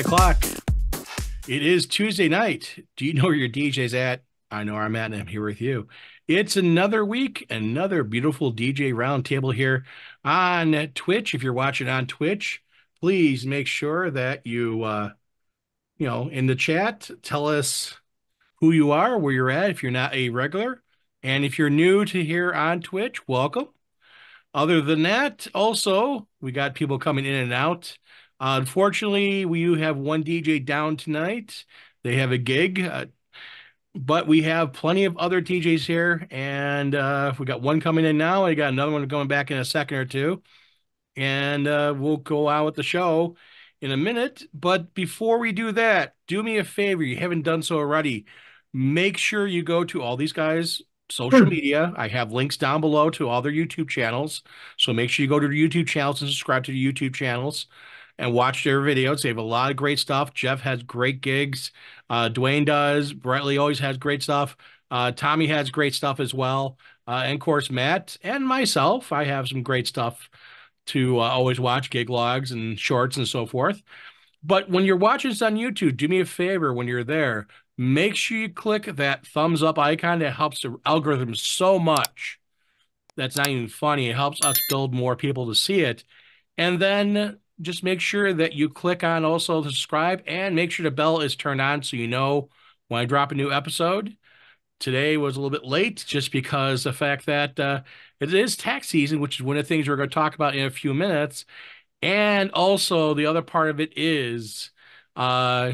o'clock. It is Tuesday night. Do you know where your DJ's at? I know I'm at, and I'm here with you. It's another week, another beautiful DJ roundtable here on Twitch. If you're watching on Twitch, please make sure that you, uh, you know, in the chat, tell us who you are, where you're at. If you're not a regular, and if you're new to here on Twitch, welcome. Other than that, also we got people coming in and out. Uh, unfortunately, we do have one DJ down tonight. They have a gig, uh, but we have plenty of other DJs here, and uh, we got one coming in now. I got another one going back in a second or two, and uh, we'll go out with the show in a minute. But before we do that, do me a favor. You haven't done so already. Make sure you go to all these guys social media. I have links down below to all their YouTube channels. So make sure you go to their YouTube channels and subscribe to the YouTube channels and watch their videos. They have a lot of great stuff. Jeff has great gigs. Uh, Dwayne does. Bradley always has great stuff. Uh, Tommy has great stuff as well. Uh, and of course, Matt and myself, I have some great stuff to uh, always watch gig logs and shorts and so forth. But when you're watching this on YouTube, do me a favor when you're there, make sure you click that thumbs up icon that helps the algorithm so much. That's not even funny. It helps us build more people to see it. And then just make sure that you click on also subscribe and make sure the bell is turned on so you know when I drop a new episode. Today was a little bit late just because the fact that uh, it is tax season, which is one of the things we're going to talk about in a few minutes. And also, the other part of it is uh,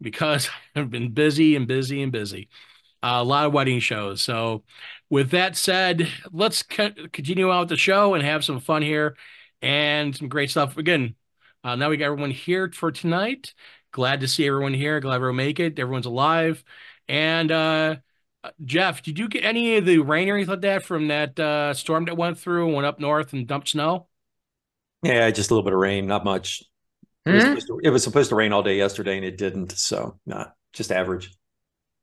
because I've been busy and busy and busy. Uh, a lot of wedding shows. So, with that said, let's co- continue on with the show and have some fun here and some great stuff. Again, uh, now we got everyone here for tonight. Glad to see everyone here. Glad everyone make it. Everyone's alive. And uh, Jeff, did you get any of the rain or anything like that from that uh, storm that went through and went up north and dumped snow? Yeah, just a little bit of rain, not much. It was, mm-hmm. to, it was, supposed to, rain all day yesterday and it didn't. So, nah, just average.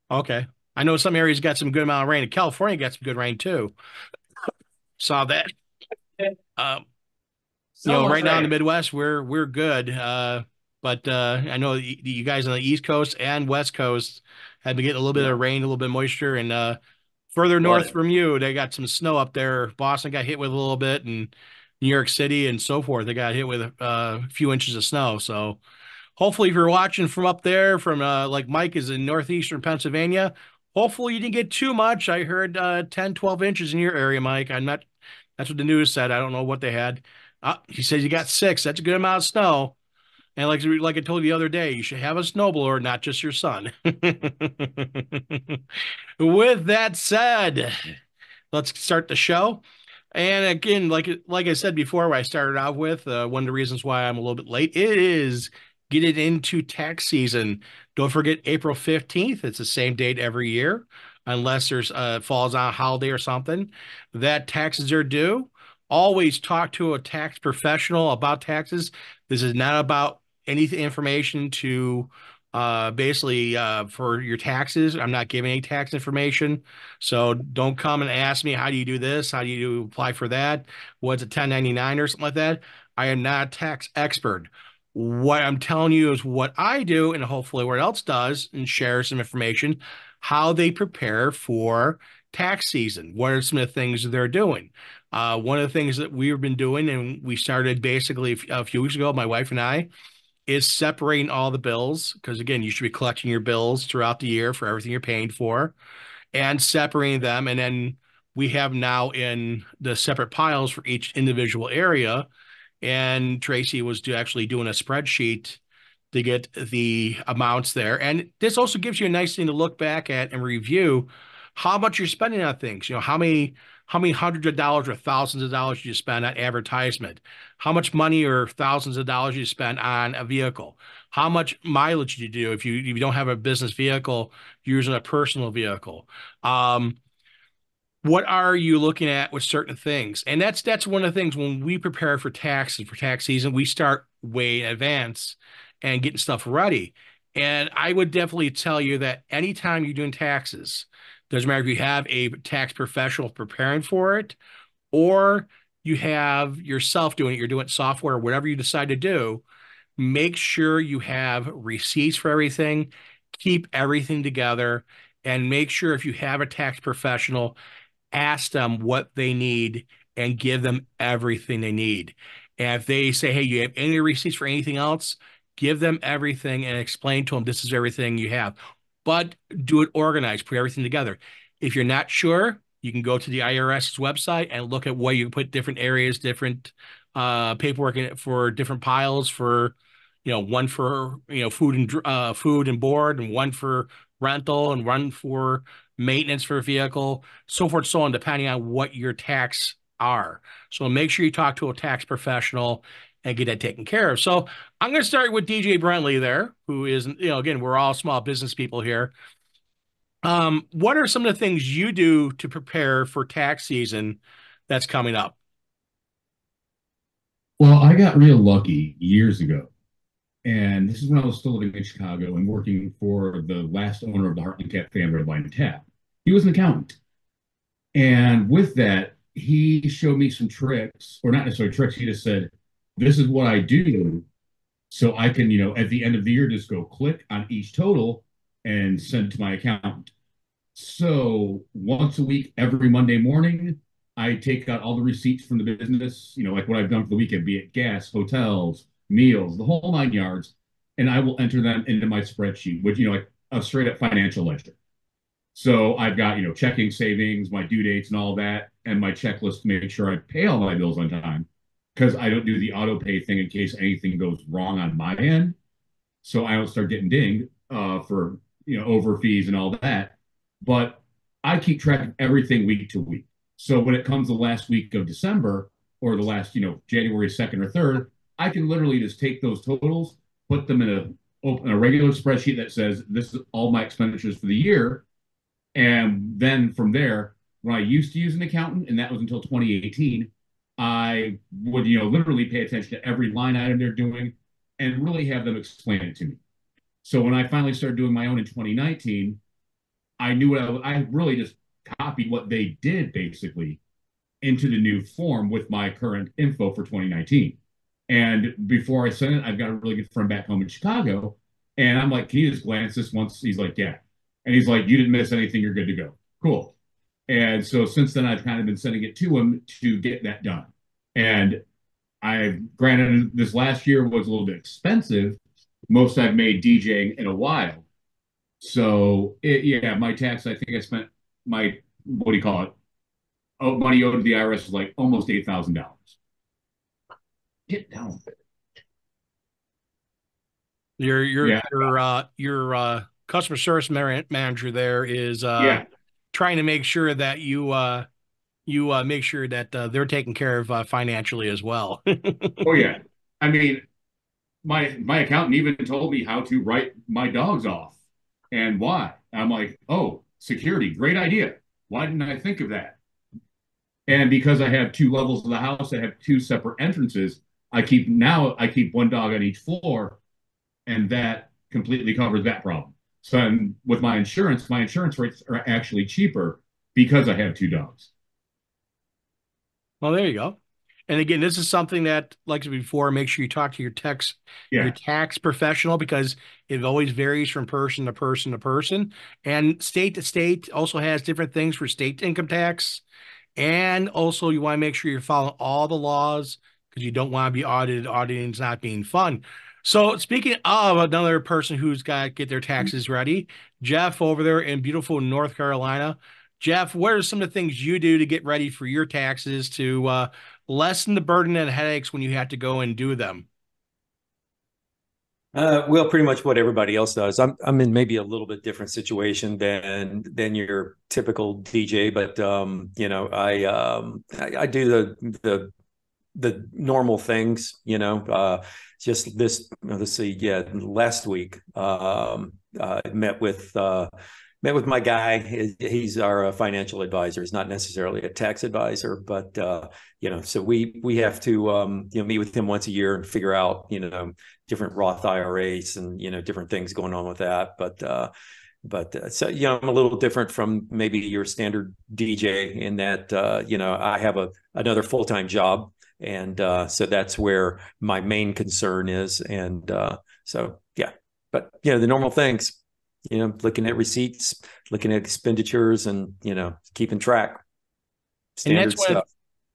Okay. I know some areas got some good amount of rain. California got some good rain too. Saw that. Um, so you know, right now in the Midwest, we're we're good. Uh, but uh, I know you guys on the East Coast and West Coast have been getting a little bit of rain, a little bit of moisture, and uh, further north from you, they got some snow up there. Boston got hit with a little bit, and New York City and so forth. They got hit with uh, a few inches of snow. So hopefully, if you're watching from up there, from uh, like Mike is in northeastern Pennsylvania, hopefully you didn't get too much. I heard uh, 10, 12 inches in your area, Mike. I'm not, that's what the news said. I don't know what they had. Uh, he says you got six. That's a good amount of snow. And like like I told you the other day, you should have a snowblower, not just your son. With that said, let's start the show. And again, like like I said before, I started out with uh, one of the reasons why I'm a little bit late. It is getting into tax season. Don't forget April 15th. It's the same date every year, unless there's uh, falls on a holiday or something. That taxes are due. Always talk to a tax professional about taxes. This is not about any information to uh, basically uh, for your taxes. I'm not giving any tax information. So don't come and ask me, how do you do this? How do you apply for that? What's a 1099 or something like that? I am not a tax expert. What I'm telling you is what I do, and hopefully what else does, and share some information, how they prepare for tax season. What are some of the things they're doing? Uh, one of the things that we've been doing, and we started basically a few weeks ago, my wife and I, is separating all the bills because again you should be collecting your bills throughout the year for everything you're paying for and separating them and then we have now in the separate piles for each individual area and tracy was do, actually doing a spreadsheet to get the amounts there and this also gives you a nice thing to look back at and review how much you're spending on things you know how many how many hundreds of dollars or thousands of dollars you spend on advertisement, how much money or thousands of dollars you spend on a vehicle, how much mileage you do if you if you don't have a business vehicle, you're using a personal vehicle. Um, what are you looking at with certain things? And that's that's one of the things when we prepare for taxes for tax season, we start way in advance and getting stuff ready. And I would definitely tell you that anytime you're doing taxes, doesn't matter if you have a tax professional preparing for it or you have yourself doing it, you're doing software, whatever you decide to do. make sure you have receipts for everything, keep everything together, and make sure if you have a tax professional, ask them what they need and give them everything they need. And if they say, hey, you have any receipts for anything else, give them everything and explain to them this is everything you have. But do it organized, put everything together. If you're not sure, you can go to the IRS's website and look at where you put different areas, different uh, paperwork in it for different piles for, you know, one for you know food and uh, food and board, and one for rental, and one for maintenance for a vehicle, so forth, so on, depending on what your tax are. So make sure you talk to a tax professional and get that taken care of. So I'm going to start with DJ Brettly there, who is, you know, again, we're all small business people here. Um, what are some of the things you do to prepare for tax season that's coming up? Well, I got real lucky years ago. And this is when I was still living in Chicago and working for the last owner of the Heartland Cafe family, Red Line Tap. He was an accountant. And with that, he showed me some tricks, or not necessarily tricks. He just said, "This is what I do, so I can, you know, at the end of the year, just go click on each total and send to my accountant." So once a week, every Monday morning, I take out all the receipts from the business, you know, like what I've done for the weekend, be it gas, hotels, meals, the whole nine yards, and I will enter them into my spreadsheet, which you know, like a straight up financial ledger. So I've got, you know, checking savings, my due dates and all that, and my checklist to make sure I pay all my bills on time because I don't do the auto pay thing in case anything goes wrong on my end. So I don't start getting dinged uh, for, you know, over fees and all that. But I keep track of everything week to week. So when it comes the last week of December or the last, you know, January 2nd or 3rd, I can literally just take those totals, put them in a, in a regular spreadsheet that says this is all my expenditures for the year and then from there, when I used to use an accountant, and that was until 2018, I would, you know, literally pay attention to every line item they're doing and really have them explain it to me. So when I finally started doing my own in 2019, I knew what I, I really just copied what they did basically into the new form with my current info for 2019. And before I sent it, I've got a really good friend back home in Chicago. And I'm like, can you just glance this once? He's like, yeah. And he's like, You didn't miss anything. You're good to go. Cool. And so since then, I've kind of been sending it to him to get that done. And I, granted, this last year was a little bit expensive. Most I've made DJing in a while. So, it, yeah, my tax, I think I spent my, what do you call it? Oh, money owed to the IRS was like almost $8,000. Get down. Your, your, yeah. your, uh, your, uh, customer service manager there is uh, yeah. Trying to make sure that you uh, you uh, make sure that uh, they're taken care of uh, financially as well. oh yeah, I mean, my my accountant even told me how to write my dogs off and why. I'm like, oh, security, great idea. Why didn't I think of that? And because I have two levels of the house, I have two separate entrances. I keep now I keep one dog on each floor, and that completely covers that problem. So with my insurance, my insurance rates are actually cheaper because I have two dogs. Well, there you go. And again, this is something that, like before, make sure you talk to your tax yeah. your tax professional because it always varies from person to person to person, and state to state also has different things for state income tax. And also, you want to make sure you're following all the laws because you don't want to be audited. Auditing is not being fun. So speaking of another person who's got to get their taxes ready, Jeff over there in beautiful North Carolina. Jeff, what are some of the things you do to get ready for your taxes to uh, lessen the burden and headaches when you have to go and do them? Uh, well, pretty much what everybody else does. I'm I'm in maybe a little bit different situation than than your typical DJ, but um, you know, I um, I, I do the the the normal things, you know, uh, just this, let's see, yeah, last week, um, met with, uh, met with my guy. He's our uh, financial advisor. He's not necessarily a tax advisor, but, uh, you know, so we, we have to, um, you know, meet with him once a year and figure out, you know, different Roth IRAs and, you know, different things going on with that. But, uh, but uh, so you know, I'm a little different from maybe your standard DJ in that uh, you know I have a another full time job, and uh, so that's where my main concern is, and uh, so yeah, but you know the normal things, you know, looking at receipts, looking at expenditures, and you know keeping track. Standard and that's stuff. One of,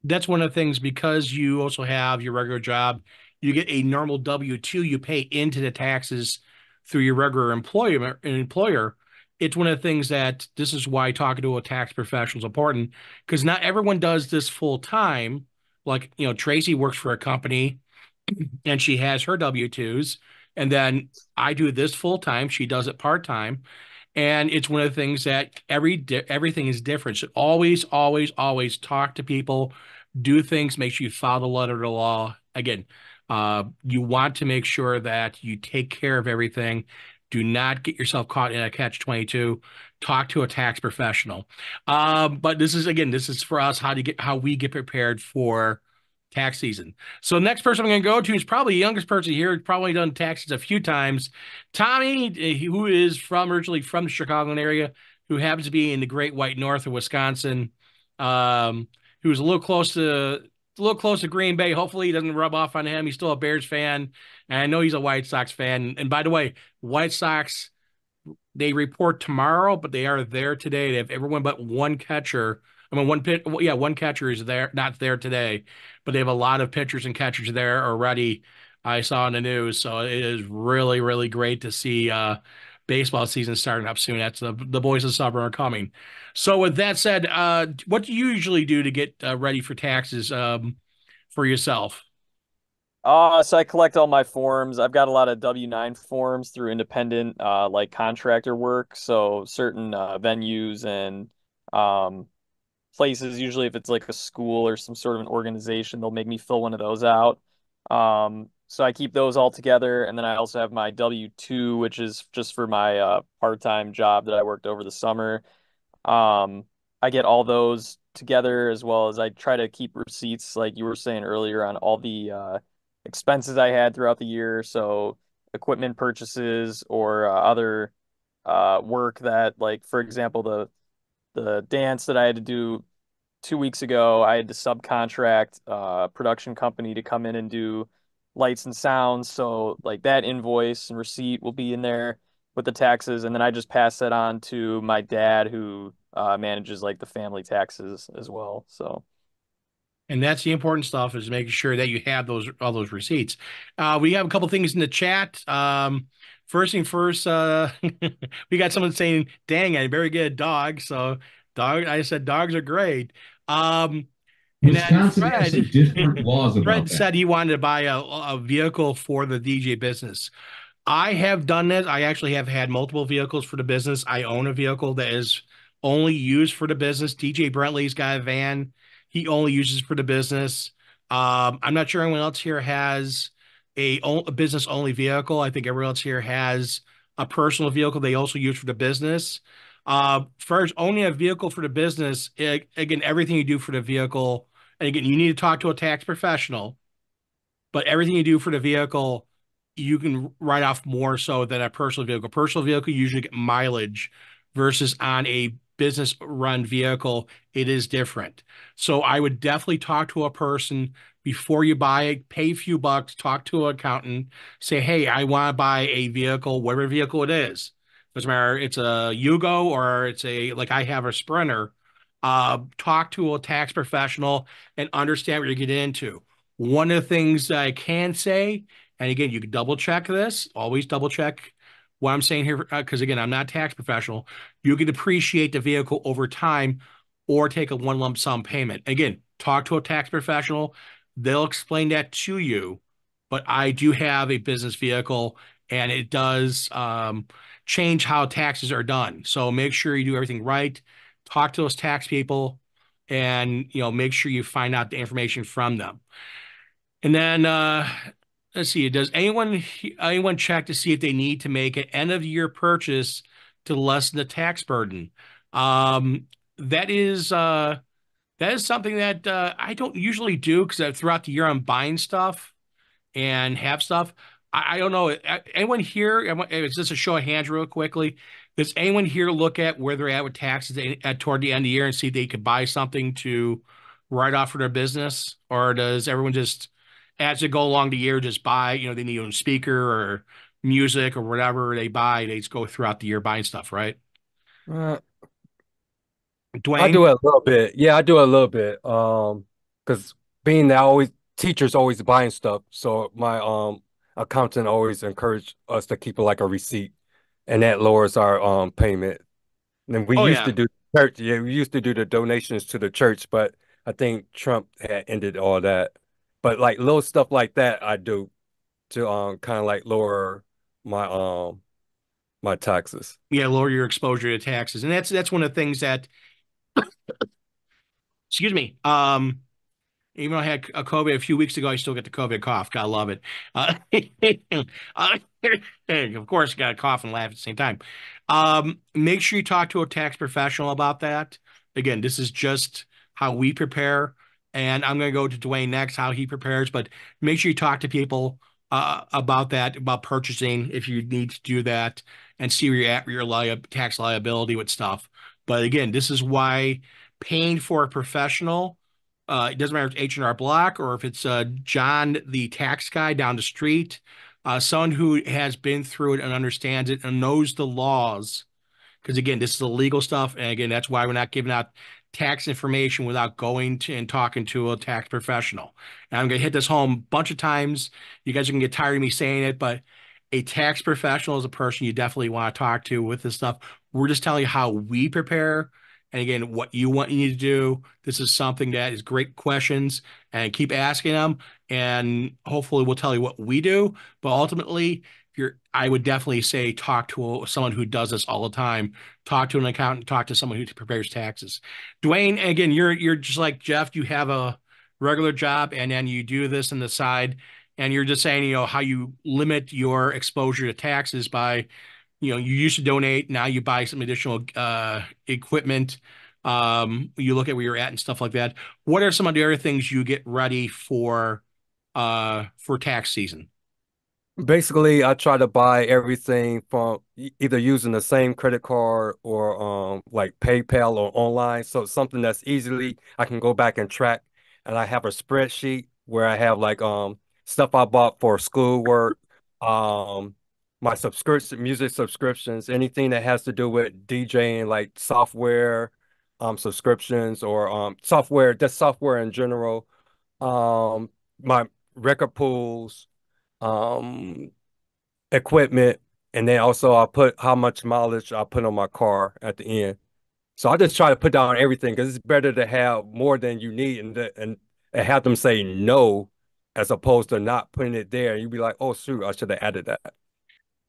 that's one of the things because you also have your regular job. You get a normal W two. You pay into the taxes through your regular employer employer it's one of the things that this is why talking to a tax professional is important because not everyone does this full time like you know tracy works for a company and she has her w2s and then i do this full time she does it part time and it's one of the things that every everything is different so always always always talk to people do things make sure you follow the letter of the law again uh, you want to make sure that you take care of everything. Do not get yourself caught in a catch 22. Talk to a tax professional. Um, but this is again, this is for us how to get how we get prepared for tax season. So next person I'm going to go to is probably the youngest person here, probably done taxes a few times. Tommy, eh, who is from originally from the Chicagoland area, who happens to be in the Great White North of Wisconsin, um, who's a little close to a little close to Green Bay. Hopefully, he doesn't rub off on him. He's still a Bears fan, and I know he's a White Sox fan. And by the way, White Sox they report tomorrow, but they are there today. They have everyone but one catcher. I mean, one pit, yeah, one catcher is there, not there today, but they have a lot of pitchers and catchers there already. I saw in the news, so it is really, really great to see uh, baseball season starting up soon. That's the the boys of summer are coming. So with that said, uh, what do you usually do to get uh, ready for taxes um, for yourself? Uh, so I collect all my forms. I've got a lot of W nine forms through independent, uh, like contractor work. So certain uh, venues and um, places. Usually, if it's like a school or some sort of an organization, they'll make me fill one of those out. Um, so I keep those all together, and then I also have my W two, which is just for my uh, part time job that I worked over the summer. Um, I get all those together as well as I try to keep receipts, like you were saying earlier, on all the uh, expenses I had throughout the year. So equipment purchases or uh, other uh, work that, like for example, the the dance that I had to do two weeks ago, I had to subcontract uh, a production company to come in and do lights and sounds. So like that invoice and receipt will be in there with the taxes, and then I just pass that on to my dad who uh, manages like the family taxes as well. So. And that's the important stuff is making sure that you have those all those receipts. Uh, we have a couple things in the chat. Um, first thing first, uh, we got someone saying, "Dang, I very good dog." So dog, I said dogs are great. Um, Wisconsin Fred, has different laws about Fred that. said he wanted to buy a, a vehicle for the DJ business. I have done this. I actually have had multiple vehicles for the business. I own a vehicle that is only used for the business. DJ Brettly's got a van. He only uses for the business. Um, I'm not sure anyone else here has a, a business only vehicle. I think everyone else here has a personal vehicle they also use for the business. Uh, first, owning a vehicle for the business, it, again, everything you do for the vehicle and again, you need to talk to a tax professional, but everything you do for the vehicle, you can write off more so than a personal vehicle. Personal vehicle usually get mileage versus on a business run vehicle, it is different. So I would definitely talk to a person before you buy it, pay a few bucks, talk to an accountant, say, hey, I want to buy a vehicle, whatever vehicle it is. Doesn't matter, it's a Yugo or it's a like I have a Sprinter uh, talk to a tax professional and understand what you're getting into. One of the things I can say, and again, you can double check this, always double check what I'm saying here, because uh, again, I'm not tax professional. You can depreciate the vehicle over time or take a one lump sum payment. Again, talk to a tax professional. They'll explain that to you. But I do have a business vehicle and it does um, change how taxes are done. So make sure you do everything right talk to those tax people and you know make sure you find out the information from them and then uh let's see does anyone anyone check to see if they need to make an end of year purchase to lessen the tax burden um that is uh that is something that uh, I don't usually do because throughout the year I'm buying stuff and have stuff. I, I don't know. Anyone here? Is this a show of hands, real quickly? Does anyone here look at where they're at with taxes at, toward the end of the year and see if they could buy something to write off for their business, or does everyone just, as they go along the year, just buy? You know, they need a speaker or music or whatever they buy. They just go throughout the year buying stuff, right? Uh, Dwayne, I do a little bit. Yeah, I do a little bit. Um, because being that always teachers always buying stuff, so my um accountant always encouraged us to keep it like a receipt, and that lowers our um payment. And we Oh used yeah, to do church. Yeah, we used to do the donations to the church, but I think Trump had ended all that. But like little stuff like that, I do to um kind of like lower my um my taxes. yeah, lower your exposure to taxes, and that's that's one of the things that, excuse me, um, even though I had a COVID a few weeks ago, I still get the COVID cough. Gotta love it. Uh, of course, got to cough and laugh at the same time. Um, make sure you talk to a tax professional about that. Again, this is just how we prepare, and I'm going to go to Dwayne next, how he prepares. But make sure you talk to people uh, about that, about purchasing if you need to do that, and see where you're at your lia tax liability with stuff. But again, this is why paying for a professional uh, it doesn't matter if it's H&R Block or if it's uh, John, the tax guy down the street, uh, someone who has been through it and understands it and knows the laws. Because again, this is the legal stuff, and again, that's why we're not giving out tax information without going to and talking to a tax professional. And I'm going to hit this home a bunch of times. You guys are going to get tired of me saying it, but a tax professional is a person you definitely want to talk to with this stuff. We're just telling you how we prepare and again, what you want you to do. This is something that is great questions and keep asking them. And hopefully we'll tell you what we do. But ultimately, you're I would definitely say talk to someone who does this all the time. Talk to an accountant, talk to someone who prepares taxes. Dwayne, again, you're you're just like Jeff, you have a regular job and then you do this on the side. And you're just saying, you know, how you limit your exposure to taxes by you know, you used to donate, now you buy some additional uh, equipment. Um, you look at where you're at and stuff like that. What are some of the other things you get ready for uh for tax season? Basically, I try to buy everything from either using the same credit card or um like PayPal or online. So something that's easily I can go back and track. And I have a spreadsheet where I have like um stuff I bought for schoolwork, um my subscription music subscriptions, anything that has to do with DJing, like software, um subscriptions or um software, just software in general. Um my record pools um equipment and then also I put how much mileage I put on my car at the end. So I just try to put down everything because it's better to have more than you need and and, and have them say no as opposed to not putting it there. You'd be like, oh shoot, I should have added that.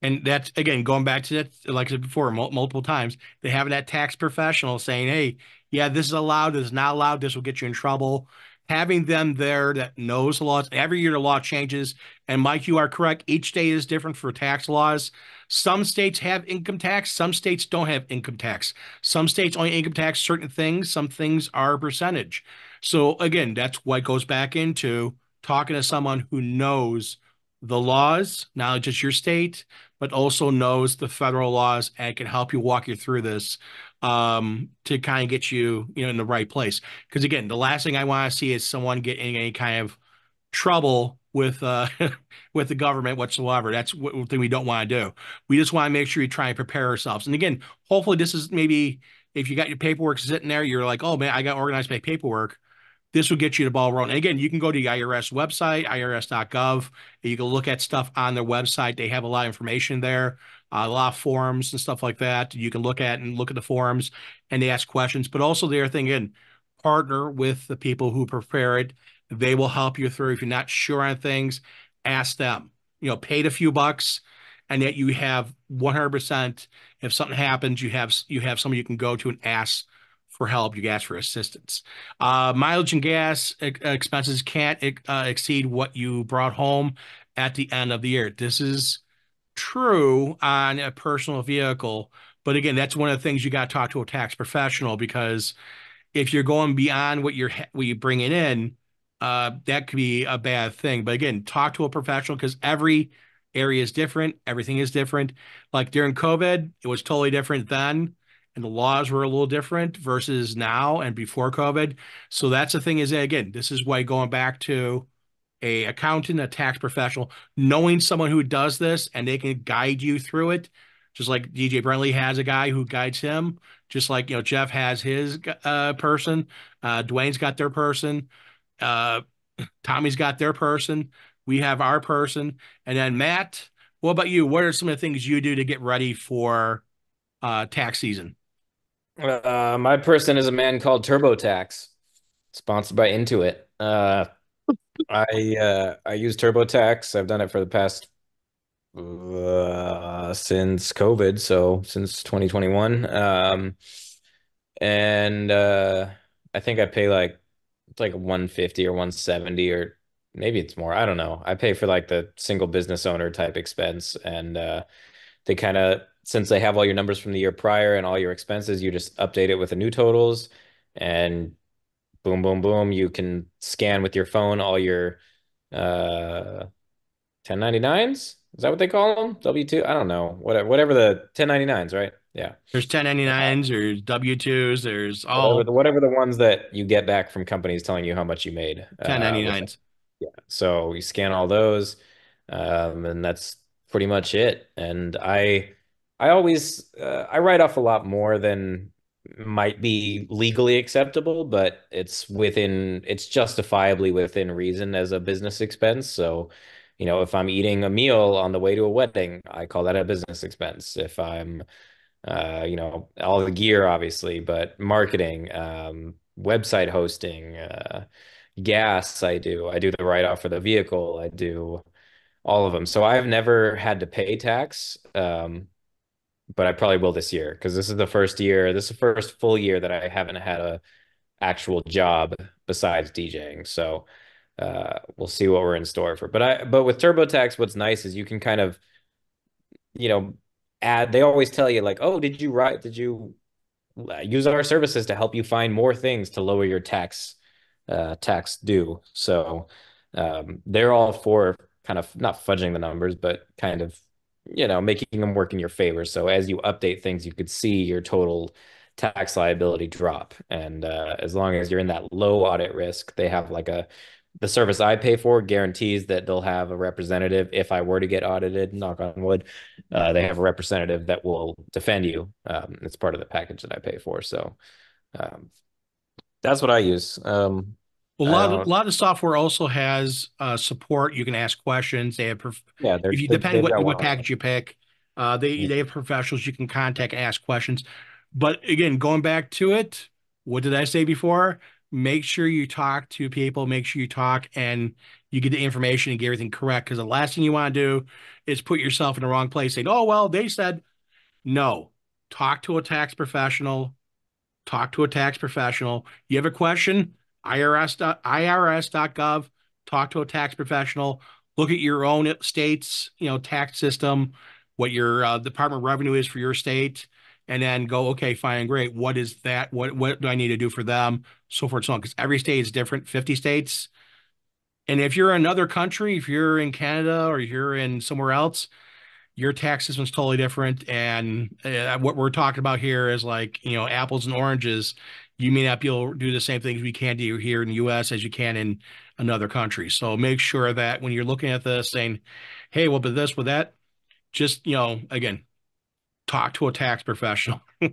And that's again going back to that, like I said before, mul multiple times. They have that tax professional saying, "Hey, yeah, this is allowed. This is not allowed. This will get you in trouble." Having them there that knows the laws. Every year the law changes. And Mike, you are correct. Each state is different for tax laws. Some states have income tax. Some states don't have income tax. Some states only income tax certain things. Some things are a percentage. So again, that's what goes back into talking to someone who knows the laws, not just your state, but also knows the federal laws and can help you walk you through this um, to kind of get you, you know, in the right place. Because again, the last thing I want to see is someone getting any kind of trouble with uh with the government whatsoever. That's one thing we don't want to do. We just want to make sure we try and prepare ourselves. And again, hopefully this is maybe if you got your paperwork sitting there, you're like, oh man, I got organized my paperwork this will get you the ball rolling. And again, you can go to the IRS website, irs.gov. You can look at stuff on their website. They have a lot of information there, uh, a lot of forums and stuff like that. You can look at and look at the forums and they ask questions. But also, the other thing, again, partner with the people who prepare it. They will help you through. If you're not sure on things, ask them. You know, paid a few bucks, and yet you have 100%. If something happens, you have you have someone you can go to and ask for help, you ask for assistance. Uh, mileage and gas expenses can't uh, exceed what you brought home at the end of the year. This is true on a personal vehicle, but again, that's one of the things you got to talk to a tax professional because if you're going beyond what you're what you're bringing in, uh, that could be a bad thing. But again, talk to a professional because every area is different, everything is different. Like during COVID, it was totally different then, and the laws were a little different versus now and before COVID. So that's the thing is again, this is why going back to a accountant, a tax professional, knowing someone who does this and they can guide you through it, just like DJ Brettly has a guy who guides him, just like you know Jeff has his uh, person, uh, Dwayne's got their person, uh, Tommy's got their person, we have our person, and then Matt. What about you? What are some of the things you do to get ready for uh, tax season? Uh, my person is a man called TurboTax, sponsored by Intuit. Uh, I uh, I use TurboTax. I've done it for the past uh, since COVID, so since 2021. Um, and uh, I think I pay like it's like 150 or 170 or maybe it's more. I don't know. I pay for like the single business owner type expense, and uh, they kind of since they have all your numbers from the year prior and all your expenses, you just update it with the new totals, and boom, boom, boom. You can scan with your phone all your uh 1099s. Is that what they call them? W2? I don't know. Whatever, whatever the 1099s, right? Yeah. There's 1099s, there's W2s, there's all whatever the, whatever the ones that you get back from companies telling you how much you made. 1099s. Uh, yeah. So you scan all those, um, and that's pretty much it. And I, I always, uh, I write off a lot more than might be legally acceptable, but it's within, it's justifiably within reason as a business expense. So, you know, if I'm eating a meal on the way to a wedding, I call that a business expense. If I'm, uh, you know, all the gear, obviously, but marketing, um, website hosting, uh, gas, I do. I do the write off for the vehicle. I do all of them. So I've never had to pay tax. Um, but I probably will this year because this is the first year, this is the first full year that I haven't had a actual job besides DJing. So uh, we'll see what we're in store for. But I but with TurboTax, what's nice is you can kind of, you know, add. They always tell you like, oh, did you write? Did you use our services to help you find more things to lower your tax uh, tax due? So um, they're all for kind of not fudging the numbers, but kind of you know, making them work in your favor. So as you update things, you could see your total tax liability drop. And uh, as long as you're in that low audit risk, they have like a the service I pay for guarantees that they'll have a representative if I were to get audited. Knock on wood, uh, they have a representative that will defend you. Um, it's part of the package that I pay for. So um, that's what I use. Um, well, a lot, of, a lot of software also has uh, support. You can ask questions. They have, prof- yeah, if you depend what, what package you pick, uh, they yeah. they have professionals you can contact and ask questions. But again, going back to it, what did I say before? Make sure you talk to people. Make sure you talk and you get the information and get everything correct. Because the last thing you want to do is put yourself in the wrong place. Saying, "Oh well, they said no." Talk to a tax professional. Talk to a tax professional. You have a question? IRS, IRS.gov, talk to a tax professional, look at your own state's, you know, tax system, what your uh, Department of Revenue is for your state, and then go, okay, fine, great. What is that? What what do I need to do for them? So forth, and so on. Because every state is different, 50 states. And if you're another country, if you're in Canada or you're in somewhere else, your tax system is totally different. And uh, what we're talking about here is like, you know, apples and oranges you may not be able to do the same things we can do here in the US as you can in another country. So make sure that when you're looking at this saying, hey, well, but this, with that, just, you know, again, talk to a tax professional. and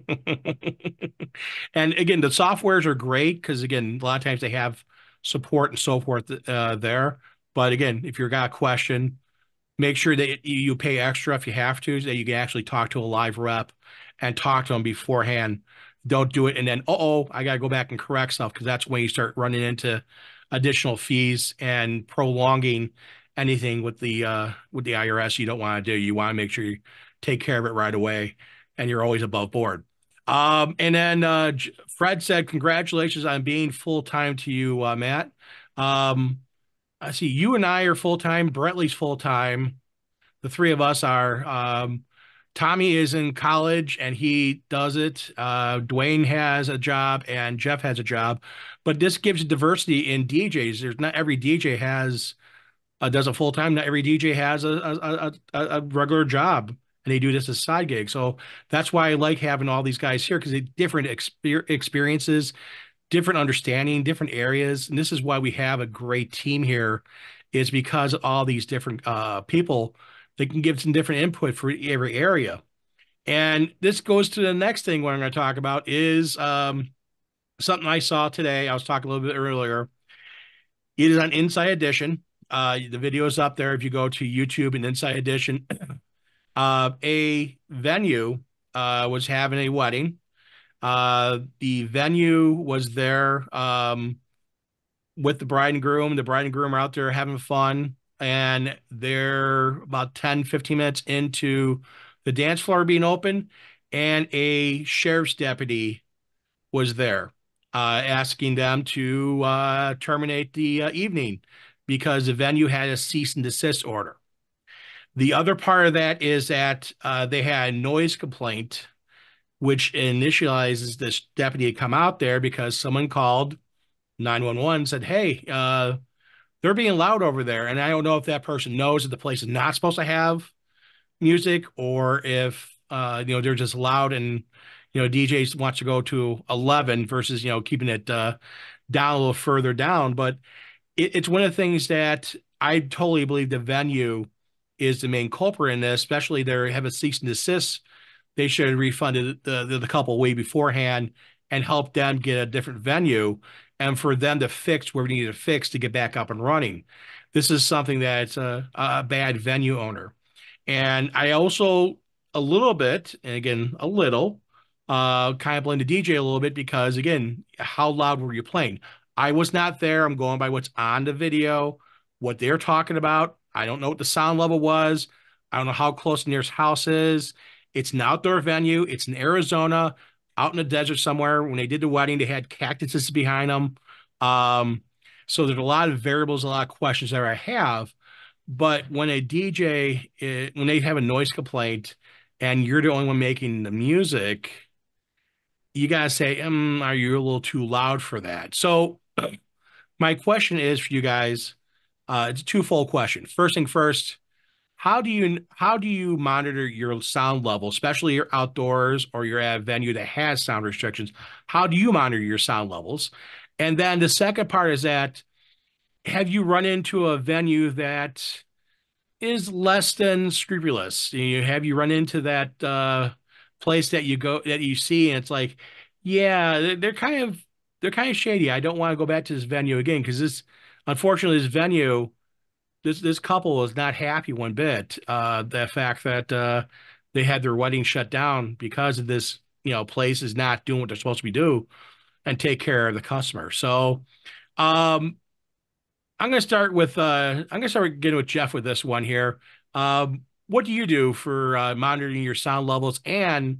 again, the softwares are great because, again, a lot of times they have support and so forth uh, there. But again, if you've got a question, make sure that you pay extra if you have to, so that you can actually talk to a live rep and talk to them beforehand don't do it. And then oh i gotta go back and correct stuff because that's when you start running into additional fees and prolonging anything with the uh with the irs you don't want to do. You want to make sure you take care of it right away and you're always above board. Um and then uh fred said congratulations on being full-time to you uh matt. Um i see you and i are full-time brettly's full-time. The three of us are um Tommy is in college and he does it. Uh, Dwayne has a job and Jeff has a job, but this gives diversity in DJs. There's not every DJ has uh, does a full time. Not every DJ has a, a, a, a regular job and they do this as side gig. So that's why I like having all these guys here because they different exper- experiences, different understanding, different areas. And this is why we have a great team here is because all these different uh, people they can give some different input for every area. And this goes to the next thing what I'm going to talk about is um, something I saw today. I was talking a little bit earlier. It is on Inside Edition. Uh, the video is up there if you go to YouTube and Inside Edition. Uh, a venue uh, was having a wedding. Uh, the venue was there um, with the bride and groom. The bride and groom are out there having fun. And they're about 10, 15 minutes into the dance floor being open. And a sheriff's deputy was there uh, asking them to uh, terminate the uh, evening because the venue had a cease and desist order. The other part of that is that uh, they had a noise complaint, which initializes this deputy to come out there because someone called 911 said, Hey, uh, they're being loud over there. And I don't know if that person knows that the place is not supposed to have music or if, uh, you know, they're just loud and, you know, DJs want to go to 11 versus, you know, keeping it uh, down a little further down. But it, it's one of the things that I totally believe the venue is the main culprit in this, especially they have a cease and desist. They should have refunded the, the, the couple way beforehand and helped them get a different venue and for them to fix where we need to fix to get back up and running. This is something that's a, a bad venue owner. And I also, a little bit, and again, a little, uh, kind of blame the DJ a little bit because, again, how loud were you playing? I was not there. I'm going by what's on the video, what they're talking about. I don't know what the sound level was. I don't know how close the nearest house is. It's an outdoor venue. It's in Arizona, out in the desert somewhere. When they did the wedding, they had cactuses behind them. Um, so there's a lot of variables, a lot of questions that I have. But when a DJ, eh, when they have a noise complaint and you're the only one making the music, you gotta say, mm, "Are you a little too loud for that?" So, my question is for you guys uh, it's a twofold question. First thing first, how do you how do you monitor your sound level, especially your outdoors or you're at a venue that has sound restrictions? How do you monitor your sound levels? And then the second part is that have you run into a venue that is less than scrupulous? You have you run into that uh, place that you go that you see and it's like, yeah, they're kind of they're kind of shady. I don't want to go back to this venue again because this unfortunately, this venue, this this couple was not happy one bit. Uh, the fact that uh, they had their wedding shut down because of this, you know, place is not doing what they're supposed to be do and take care of the customer. So, um, I'm going to start with uh, I'm going to start getting with Jeff with this one here. Um, what do you do for uh, monitoring your sound levels and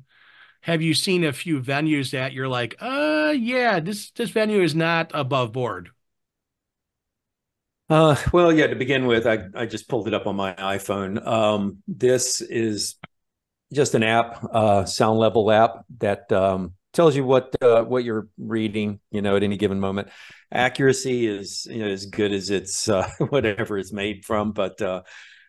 have you seen a few venues that you're like, uh, yeah, this this venue is not above board? Uh, well, yeah. To begin with, I I just pulled it up on my iPhone. Um, this is just an app, uh, sound level app that um, tells you what uh, what you're reading. You know, at any given moment. Accuracy is you know as good as it's uh, whatever it's made from, but uh,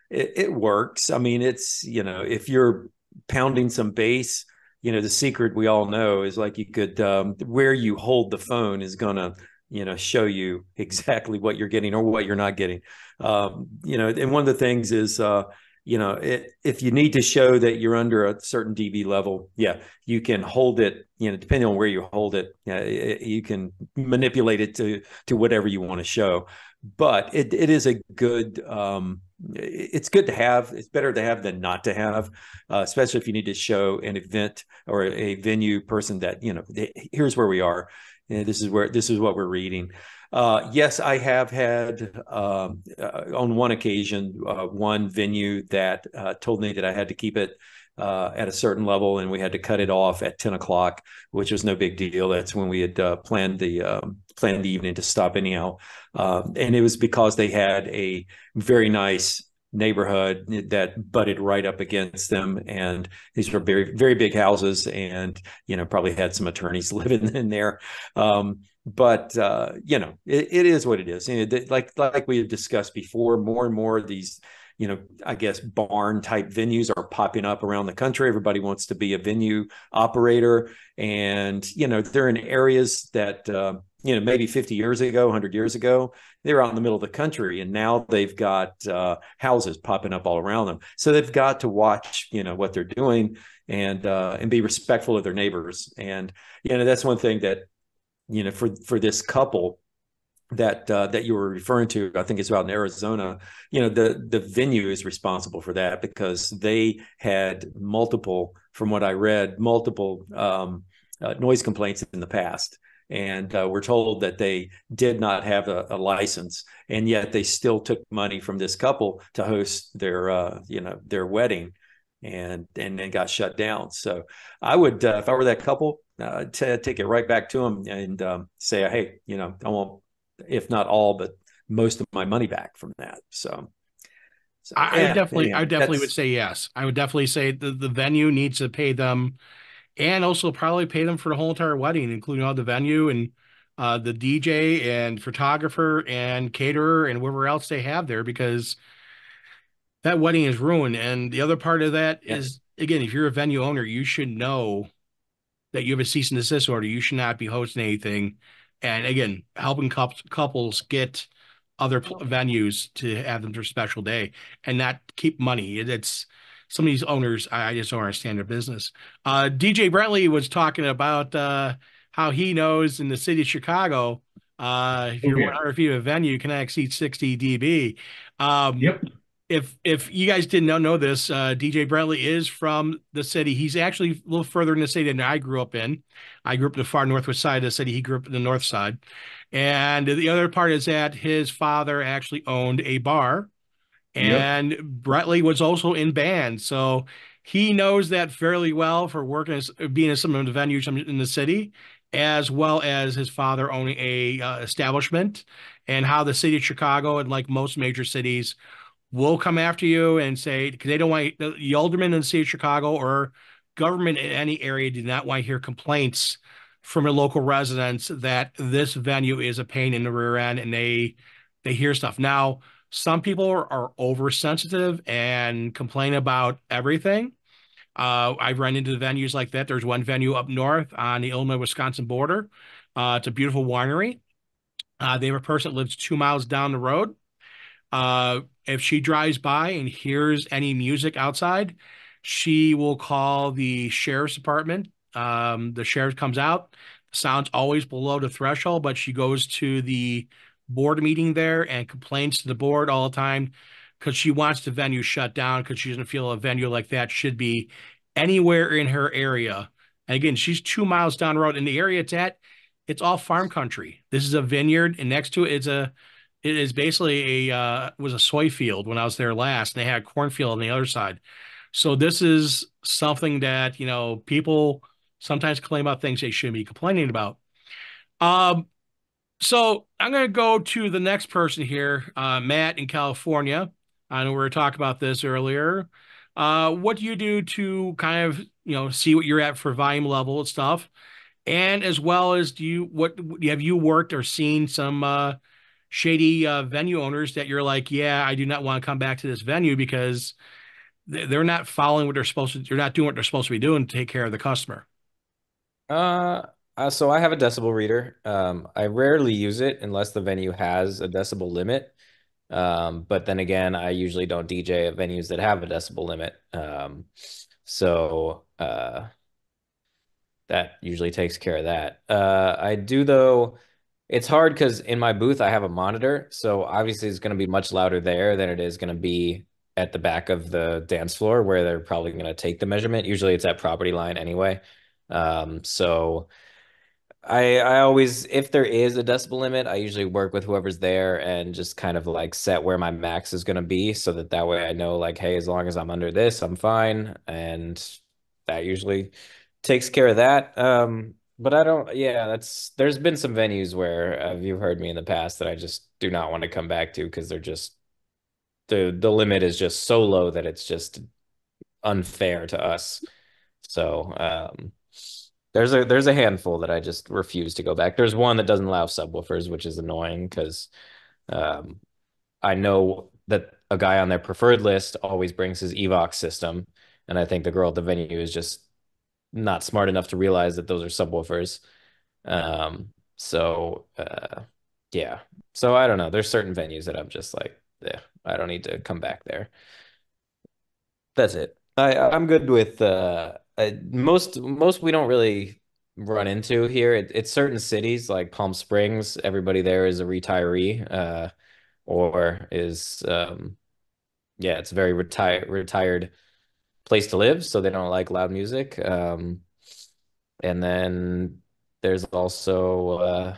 it, it works. I mean, it's you know if you're pounding some bass you know the secret we all know is like you could um, where you hold the phone is going to you know show you exactly what you're getting or what you're not getting. Um, you know and one of the things is uh, you know it, if you need to show that you're under a certain db level yeah you can hold it you know depending on where you hold it, yeah, it you can manipulate it to to whatever you want to show. But it, it is a good um, it's good to have it's better to have than not to have uh, especially if you need to show an event or a venue person that you know here's where we are and this is where this is what we're reading. Uh, yes, I have had um, uh, on one occasion uh, one venue that uh, told me that I had to keep it uh, at a certain level, and we had to cut it off at ten o'clock, which was no big deal. That's when we had uh, planned the um, planned the evening to stop anyhow, um, and it was because they had a very nice neighborhood that butted right up against them and these were very very big houses and you know probably had some attorneys living in there um, but uh, you know, it, it is what it is. You know, like like we had discussed before, more and more of these, you know, I guess barn type venues are popping up around the country. Everybody wants to be a venue operator, and you know, they're in areas that. Uh, you know, maybe 50 years ago, 100 years ago, they were out in the middle of the country, and now they've got uh, houses popping up all around them. So they've got to watch, you know, what they're doing and uh, and be respectful of their neighbors. And you know, that's one thing that you know for for this couple that uh, that you were referring to, I think it's out in Arizona. You know, the the venue is responsible for that because they had multiple, from what I read, multiple um, uh, noise complaints in the past, and uh, we're told that they did not have a, a, license, and yet they still took money from this couple to host their uh, you know their wedding, and and then got shut down. So I would, uh, if I were that couple, uh, t- take it right back to them and um, say, hey, you know, I want, if not all, but most of my money back from that. So. so I, yeah, I definitely, yeah, I definitely would say yes. I would definitely say the, the venue needs to pay them, and also probably pay them for the whole entire wedding, including all the venue and uh, the DJ and photographer and caterer and whatever else they have there, because that wedding is ruined. And the other part of that yeah. is again, if you're a venue owner, you should know that you have a cease and desist order. You should not be hosting anything. And again, helping couples get other venues to have them for a special day and not keep money. It's some of these owners, I, just don't understand their business. Uh, DJ Brettly was talking about uh, how he knows in the city of Chicago, uh, if you're okay. 100 feet of a venue, you can exceed 60 dB. Um, yep if if you guys did not know this, uh, DJ Brettly is from the city. He's actually a little further in the city than I grew up in. I grew up in the far northwest side of the city. He grew up in the north side. And the other part is that his father actually owned a bar, and yep. Brettly was also in band. So he knows that fairly well for working as being in some of the venues in the city, as well as his father owning a uh, establishment, and how the city of Chicago and like most major cities will come after you and say because they don't want the alderman in the city of Chicago or government in any area do not want to hear complaints from a local residents that this venue is a pain in the rear end and they they hear stuff. Now, some people are, are oversensitive and complain about everything. Uh, I've run into venues like that. There's one venue up north on the Illinois Wisconsin border. Uh, it's a beautiful winery. Uh, they have a person that lives two miles down the road. Uh, if she drives by and hears any music outside, she will call the sheriff's department. Um, the sheriff comes out. The sound's always below the threshold, but she goes to the board meeting there and complains to the board all the time because she wants the venue shut down because she doesn't feel a venue like that should be anywhere in her area. And again, she's two miles down the road. In the area it's at, it's all farm country. This is a vineyard, and next to it is a it is basically a uh, was a soy field when I was there last. And they had a cornfield on the other side. So this is something that you know people sometimes complain about things they shouldn't be complaining about. Um, so I'm going to go to the next person here, uh, Matt in California. I know we were talking about this earlier. Uh, what do you do to kind of you know see what you're at for volume level and stuff, and as well as do you what have you worked or seen some uh, shady uh, venue owners that you're like, yeah, I do not want to come back to this venue because they're not following what they're supposed to. They're not doing what they're supposed to be doing to take care of the customer. Uh, uh, so I have a decibel reader. Um, I rarely use it unless the venue has a decibel limit. Um, but then again, I usually don't DJ at venues that have a decibel limit. Um, so uh, that usually takes care of that. Uh, I do though it's hard because in my booth I have a monitor, so obviously it's going to be much louder there than it is going to be at the back of the dance floor where they're probably going to take the measurement. Usually it's at property line anyway. Um, so I I always if there is a decibel limit, I usually work with whoever's there and just kind of like set where my max is going to be so that that way I know like hey, as long as I'm under this, I'm fine and that usually takes care of that. Um, but I don't. Yeah, that's. There's been some venues where uh, you've heard me in the past that I just do not want to come back to because they're just the the limit is just so low that it's just unfair to us. So, um, There's a there's a handful that I just refuse to go back. There's one that doesn't allow subwoofers, which is annoying because um, I know that a guy on their preferred list always brings his Evox system, and I think the girl at the venue is just not smart enough to realize that those are subwoofers. Um, so uh, yeah. So I don't know. There's certain venues that I'm just like, yeah, I don't need to come back there. That's it. I I'm good with uh uh, most most we don't really run into here. It, it's certain cities like Palm Springs. Everybody there is a retiree, uh, or is um, yeah, it's a very retired retired place to live, so they don't like loud music. Um, and then there's also uh,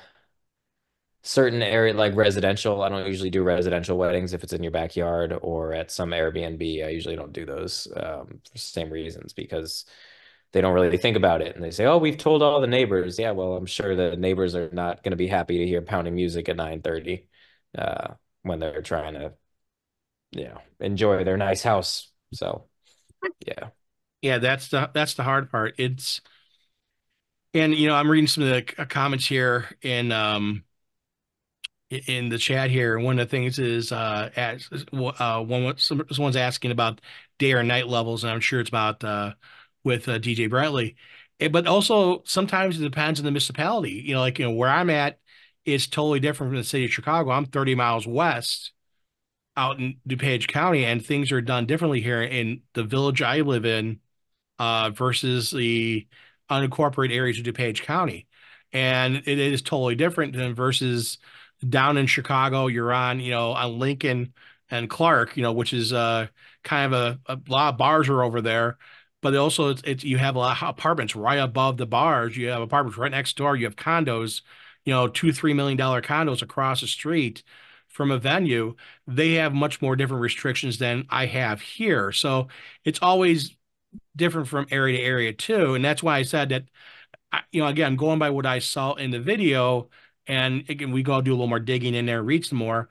certain area like residential. I don't usually do residential weddings if it's in your backyard or at some Airbnb. I usually don't do those um, for the same reasons because they don't really think about it and they say, "Oh, we've told all the neighbors." Yeah, well, I'm sure the neighbors are not going to be happy to hear pounding music at 9:30 uh, when they're trying to, you know, enjoy their nice house. So, yeah. Yeah, that's the that's the hard part. It's and you know, I'm reading some of the comments here in um in the chat here. One of the things is uh, as, uh one someone's asking about day or night levels, and I'm sure it's about uh, with uh, DJ Brettly. Eh, but also sometimes it depends on the municipality. You know, like you know where I'm at is totally different from the city of Chicago. I'm 30 miles west out in DuPage County, and things are done differently here in the village I live in uh, versus the unincorporated areas of DuPage County. And it is totally different than versus down in Chicago, you're on, you know, on Lincoln and Clark, you know, which is uh, kind of a, a lot of bars are over there. But also, it's, it's you have a lot of apartments right above the bars. You have apartments right next door. You have condos, you know, two, three million dollar condos across the street from a venue. They have much more different restrictions than I have here. So it's always different from area to area too. And that's why I said that, you know, again, going by what I saw in the video, and again, we go do a little more digging in there, read some more.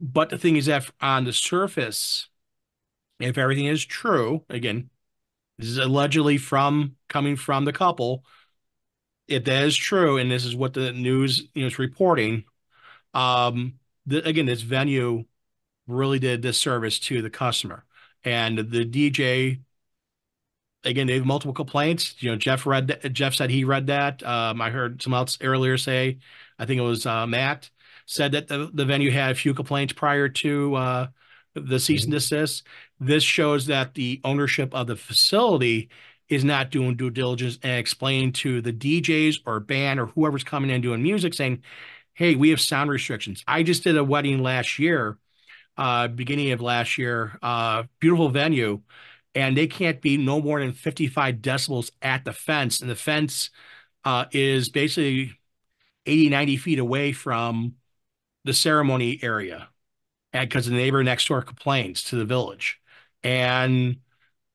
But the thing is that on the surface, if everything is true, again, this is allegedly from coming from the couple. If that is true, and this is what the news you know, is reporting, um, the, again, this venue really did this service to the customer. And the DJ again, they have multiple complaints. You know, Jeff read Jeff said he read that. Um, I heard someone else earlier say, I think it was uh, Matt said that the, the venue had a few complaints prior to uh, the cease and mm-hmm. desist. This shows that the ownership of the facility is not doing due diligence and explaining to the DJs or band or whoever's coming in doing music saying, hey, we have sound restrictions. I just did a wedding last year, uh, beginning of last year, uh, beautiful venue and they can't be no more than 55 decibels at the fence. And the fence uh, is basically 80, 90 feet away from the ceremony area because the neighbor next door complains to the village. And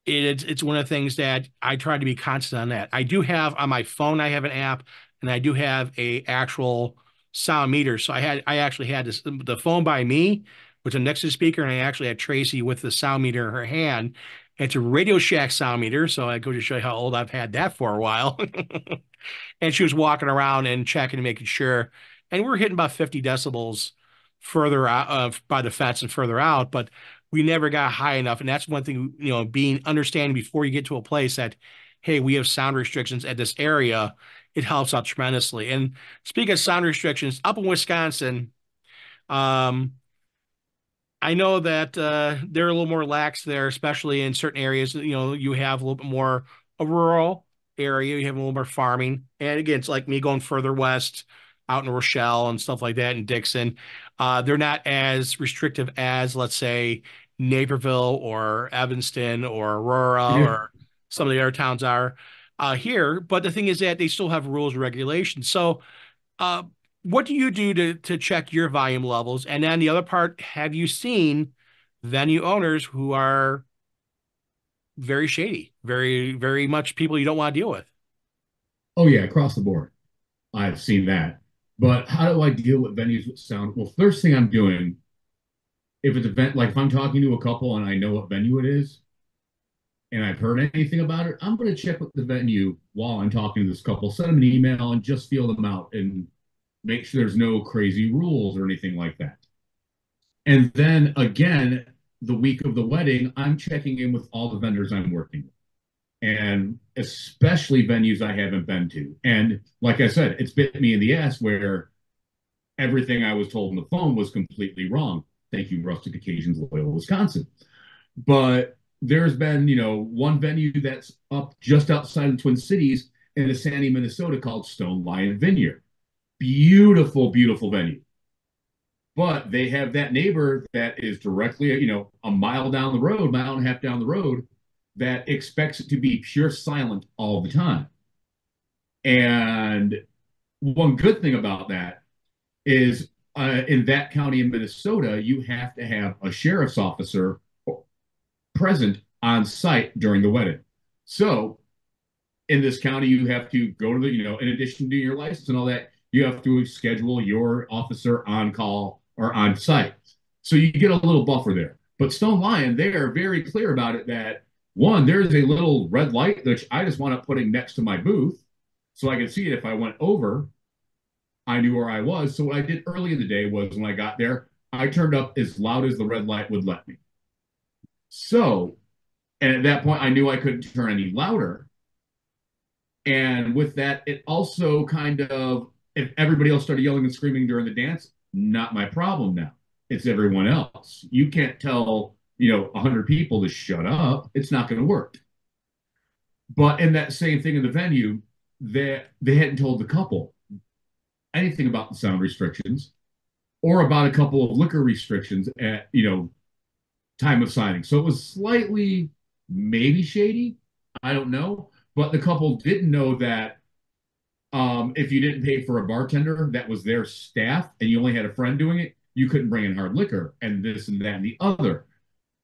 it, it's, one of the things that I try to be constant on that. I do have on my phone, I have an app and I do have a actual sound meter. So I had, I actually had this, the phone by me, with a Nexus speaker, and I actually had Tracy with the sound meter in her hand, it's a Radio Shack sound meter, so I go to show you how old I've had that for a while. and she was walking around and checking and making sure, and we are hitting about 50 decibels further out uh, by the fence and further out, but we never got high enough. And that's one thing, you know, being understanding before you get to a place that, hey, we have sound restrictions at this area. It helps out tremendously. And speaking of sound restrictions, up in Wisconsin, um, I know that uh, they're a little more lax there, especially in certain areas. You know, you have a little bit more rural area, you have a little more farming. And again, it's like me going further west out in Rochelle and stuff like that in Dixon. Uh, they're not as restrictive as, let's say, Naperville or Evanston or Aurora yeah. or some of the other towns are uh, here. But the thing is that they still have rules and regulations. So, uh, what do you do to to check your volume levels? And then the other part, have you seen venue owners who are very shady, very very much people you don't want to deal with? Oh yeah, across the board. I've seen that. But how do I deal with venues sound? Well, first thing I'm doing, if it's event like if I'm talking to a couple and I know what venue it is, and I've heard anything about it, I'm going to check with the venue while I'm talking to this couple, send them an email and just feel them out and make sure there's no crazy rules or anything like that. And then again, the week of the wedding, I'm checking in with all the vendors I'm working with and especially venues I haven't been to. And like I said, it's bit me in the ass where everything I was told on the phone was completely wrong. Thank you, Rustic Occasions, Loyal, Wisconsin. But there's been, you know, one venue that's up just outside of Twin Cities in Isanti, Minnesota called Stone Lion Vineyard. Beautiful, beautiful venue. But they have that neighbor that is directly, you know, a mile down the road, mile and a half down the road, that expects it to be pure silent all the time. And one good thing about that is uh, in that county in Minnesota, you have to have a sheriff's officer present on site during the wedding. So in this county, you have to go to the, you know, in addition to your license and all that, you have to schedule your officer on call or on site. So you get a little buffer there. But Stone Lion, they are very clear about it that one, there's a little red light that I just wound up putting next to my booth so I could see it if I went over. I knew where I was. So what I did early in the day was when I got there, I turned up as loud as the red light would let me. So, and at that point, I knew I couldn't turn any louder. And with that, it also kind of, if everybody else started yelling and screaming during the dance, not my problem now. It's everyone else. You can't tell you know, 100 people to shut up, it's not going to work. But in that same thing in the venue, they, they hadn't told the couple anything about the sound restrictions or about a couple of liquor restrictions at, you know, time of signing. So it was slightly maybe shady. I don't know. But the couple didn't know that um, if you didn't pay for a bartender that was their staff and you only had a friend doing it, you couldn't bring in hard liquor and this and that and the other.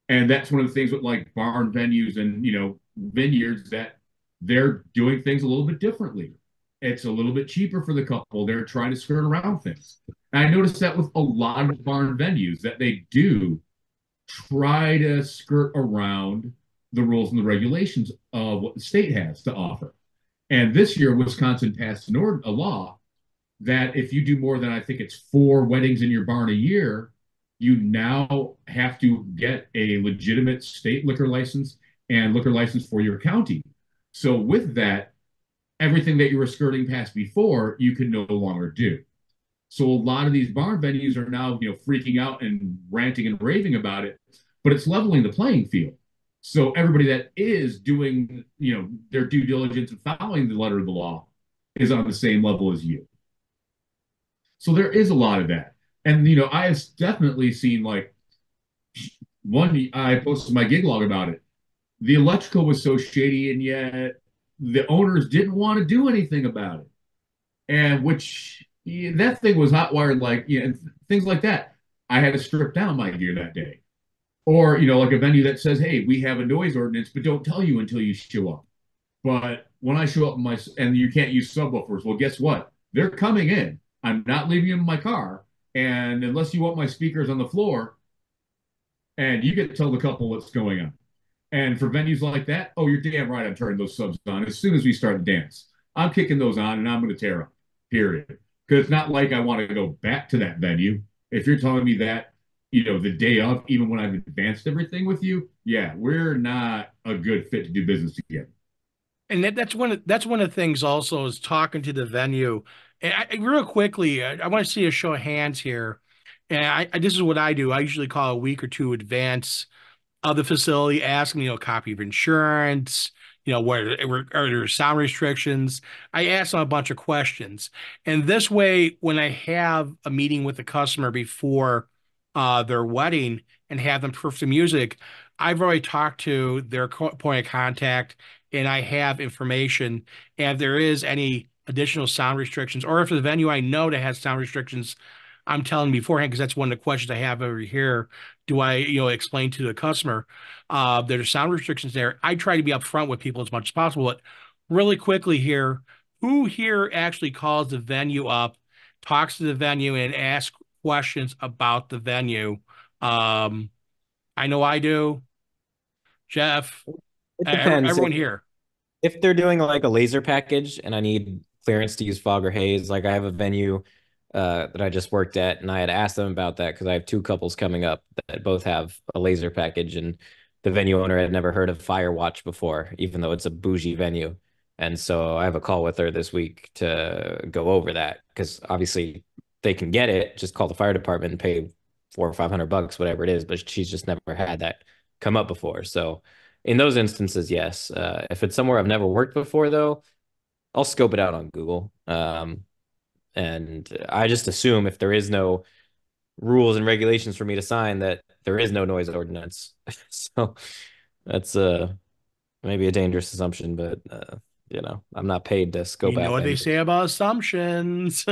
And that's one of the things with like barn venues and you know vineyards that they're doing things a little bit differently. It's a little bit cheaper for the couple. They're trying to skirt around things. And I noticed that with a lot of barn venues that they do try to skirt around the rules and the regulations of what the state has to offer. And this year, Wisconsin passed an order, a law that if you do more than I think it's four weddings in your barn a year, you now have to get a legitimate state liquor license and liquor license for your county. So with that, everything that you were skirting past before, you can no longer do. So a lot of these barn venues are now, you know, freaking out and ranting and raving about it, but it's leveling the playing field. So everybody that is doing, you know, their due diligence and following the letter of the law is on the same level as you. So there is a lot of that and you know, I have definitely seen like one. I posted my gig log about it. The electrical was so shady, and yet the owners didn't want to do anything about it. And which yeah, that thing was hot wired, like you know, things like that. I had to strip down my gear that day. Or, you know, like a venue that says, hey, we have a noise ordinance, but don't tell you until you show up. But when I show up my and you can't use subwoofers, well, guess what? They're coming in. I'm not leaving them in my car. And unless you want my speakers on the floor, and you get to tell the couple what's going on. And for venues like that, oh, you're damn right. I'm turning those subs on as soon as we start the dance. I'm kicking those on, and I'm going to tear up. Period. Because it's not like I want to go back to that venue. If you're telling me that, you know, the day of, even when I've advanced everything with you, yeah, we're not a good fit to do business together. And that, that's one of that's one of the things also is talking to the venue and I, real quickly, I, I, want to see a show of hands here. And I, I, this is what I do. I usually call a week or two advance of the facility, ask them, you know, copy of insurance, you know, where are there sound restrictions? I ask them a bunch of questions. And this way, when I have a meeting with the customer before uh, their wedding and have them proof the music, I've already talked to their point of contact and I have information. And if there is any additional sound restrictions, or if the venue I know that has sound restrictions, I'm telling beforehand because that's one of the questions I have over here. Do I, you know, explain to the customer uh, there's sound restrictions there? I try to be upfront with people as much as possible. But really quickly here, who here actually calls the venue up, talks to the venue, and asks questions about the venue? Um, I know I do. Jeff. Everyone If- here. if they're doing like a laser package and I need clearance to use fog or haze, like I have a venue uh, that I just worked at, and I had asked them about that because I have two couples coming up that both have a laser package, and the venue owner had never heard of Firewatch before, even though it's a bougie venue. And so I have a call with her this week to go over that because obviously they can get it, just call the fire department and pay four or five hundred bucks, whatever it is, but she's just never had that come up before. So in those instances, yes. Uh, if it's somewhere I've never worked before, though, I'll scope it out on Google. Um, and I just assume if there is no rules and regulations for me to sign, that there is no noise ordinance. so that's uh maybe a dangerous assumption, but uh, you know, I'm not paid to scope You know out what they venues. say about assumptions.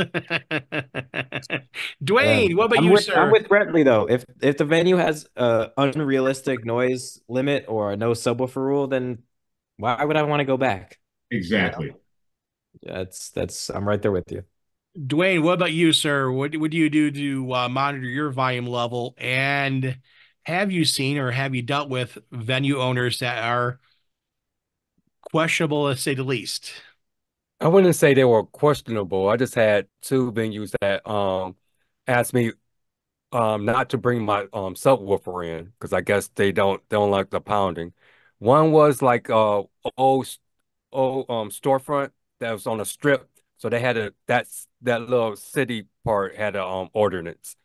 Dwayne, what about I'm you, with, sir? I'm with Brettly though. If if the venue has a unrealistic noise limit or a no subwoofer rule, then why would I want to go back? Exactly. That's that's I'm right there with you. Dwayne, what about you, sir? What what do you do to uh, monitor your volume level? And have you seen or have you dealt with venue owners that are questionable, to say the least? I wouldn't say they were questionable. I just had two venues that um asked me um not to bring my um subwoofer in because I guess they don't they don't like the pounding. One was like uh old old um storefront that was on a strip, so they had a that's that little city part had a um ordinance.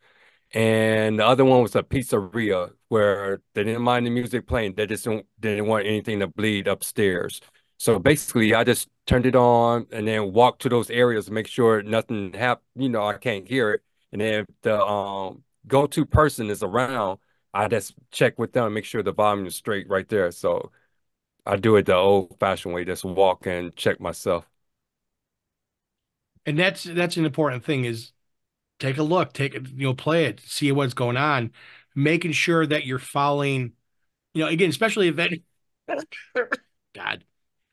And the other one was a pizzeria where they didn't mind the music playing. They just don't didn't want anything to bleed upstairs. So basically, I just turned it on and then walked to those areas to make sure nothing happened. You know, I can't hear it. And then if the um go-to person is around, I just check with them, make sure the volume is straight right there. So I do it the old-fashioned way, just walk and check myself. And that's that's an important thing is take a look, take it, you know, play it, see what's going on, making sure that you're following, you know, again, especially if that God,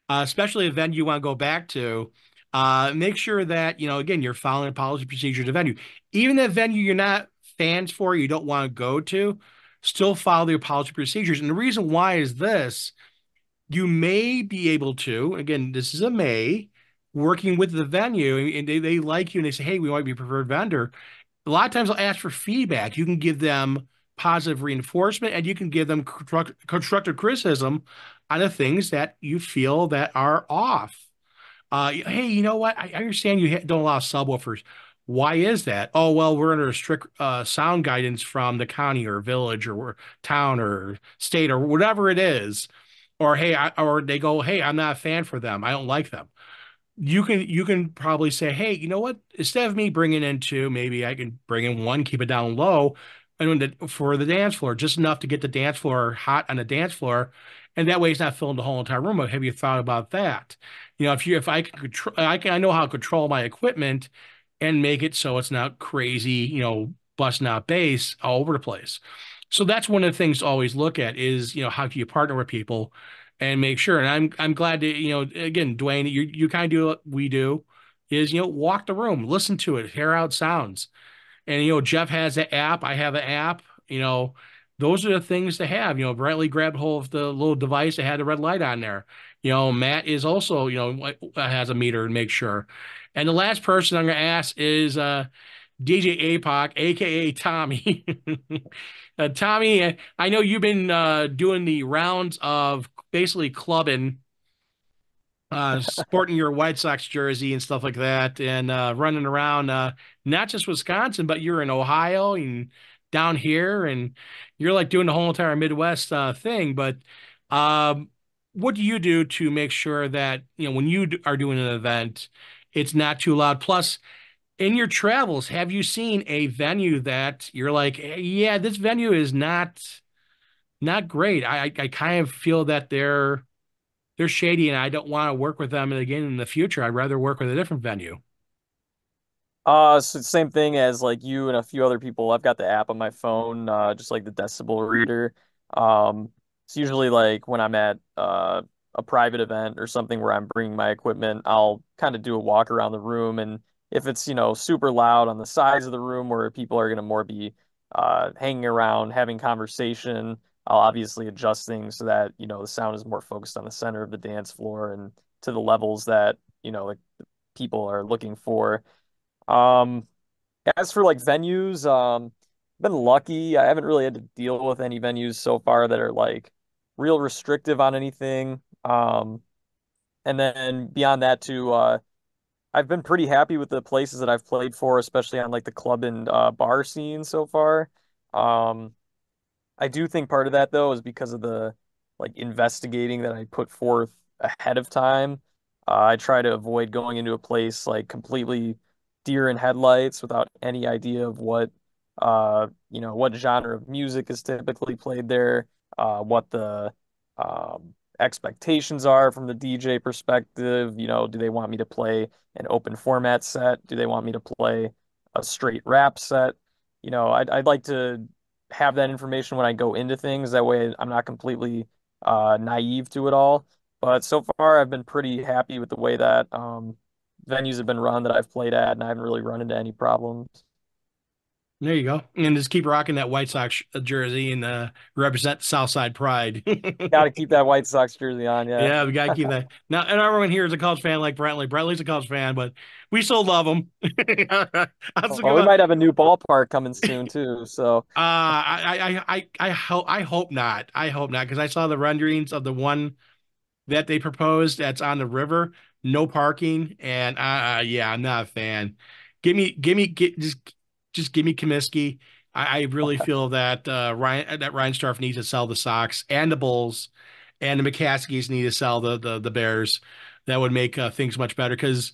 uh, especially a venue you want to go back to, uh, make sure that, you know, again, you're following policy procedures of venue. Even if venue you're not fans for, you don't want to go to, still follow the policy procedures. And the reason why is this, you may be able to, again, this is a may, working with the venue and they, they like you and they say, hey, we want to be a preferred vendor. A lot of times they'll ask for feedback. You can give them positive reinforcement and you can give them constructive criticism on the things that you feel that are off. Uh, hey, you know what? I understand you don't allow subwoofers. Why is that? Oh, well, we're under strict uh, sound guidance from the county or village or town or state or whatever it is. Or hey, I, or they go, hey, I'm not a fan for them. I don't like them. You can you can probably say, hey, you know what? Instead of me bringing in two, maybe I can bring in one, keep it down low, and the, for the dance floor, just enough to get the dance floor hot on the dance floor, and that way it's not filling the whole entire room. Have you thought about that? You know, if you if I can control, I can I know how to control my equipment and make it so it's not crazy, you know, busting out bass all over the place. So that's one of the things to always look at is, you know, how can you partner with people and make sure. And I'm I'm glad to, you know, again, Dwayne, you you kind of do what we do is, you know, walk the room, listen to it, hear out sounds. And you know, Jeff has an app, I have an app, you know, those are the things to have. You know, Brettly grabbed hold of the little device that had the red light on there. You know, Matt is also, you know, has a meter and make sure. And the last person I'm going to ask is uh, DJ APOC, aka Tommy. uh, Tommy, I know you've been uh, doing the rounds of basically clubbing, uh, sporting your White Sox jersey and stuff like that, and uh, running around uh, not just Wisconsin, but you're in Ohio and down here, and you're like doing the whole entire Midwest uh, thing. But um, what do you do to make sure that you know when you are doing an event, it's not too loud? Plus, in your travels, have you seen a venue that you're like, yeah, this venue is not not great. I I, kind of feel that they're they're shady, and I don't want to work with them again in the future. I'd rather work with a different venue. Uh, so same thing as like you and a few other people. I've got the app on my phone, uh, just like the decibel reader. Um, it's usually like when I'm at uh, a private event or something where I'm bringing my equipment, I'll kind of do a walk around the room, and if it's you know super loud on the sides of the room where people are gonna more be uh, hanging around having conversation, I'll obviously adjust things so that, you know, the sound is more focused on the center of the dance floor and to the levels that, you know, like people are looking for. Um, as for like venues, um, been lucky. I haven't really had to deal with any venues so far that are like real restrictive on anything. Um, and then beyond that too, uh, I've been pretty happy with the places that I've played for, especially on like the club and uh, bar scene so far. Um, I do think part of that though is because of the like investigating that I put forth ahead of time. Uh, I try to avoid going into a place like completely deer in headlights without any idea of what uh you know what genre of music is typically played there, uh, what the um, expectations are from the DJ perspective. You know, do they want me to play an open format set? Do they want me to play a straight rap set? You know, I'd I'd like to have that information when I go into things. That way, I'm not completely uh, naive to it all. But so far, I've been pretty happy with the way that um, venues have been run that I've played at, and I haven't really run into any problems. There you go. And just keep rocking that White Sox jersey and uh, represent Southside Pride. got to keep that White Sox jersey on. Yeah. Yeah, we got to keep that. Now, and everyone here is a Cubs fan like Brettly. Brettly's a Cubs fan, but we still love him. well, we might have a new ballpark coming soon too. So, uh, I, I, I, I hope, I hope not. I hope not because I saw the renderings of the one that they proposed that's on the river, no parking, and uh, yeah, I'm not a fan. Give me, give me, get just just give me Comiskey. I, I really okay. feel that uh, Ryan that Reinsdorf needs to sell the Sox and the Bulls, and the McCaskeys need to sell the the, the Bears. That would make uh, things much better because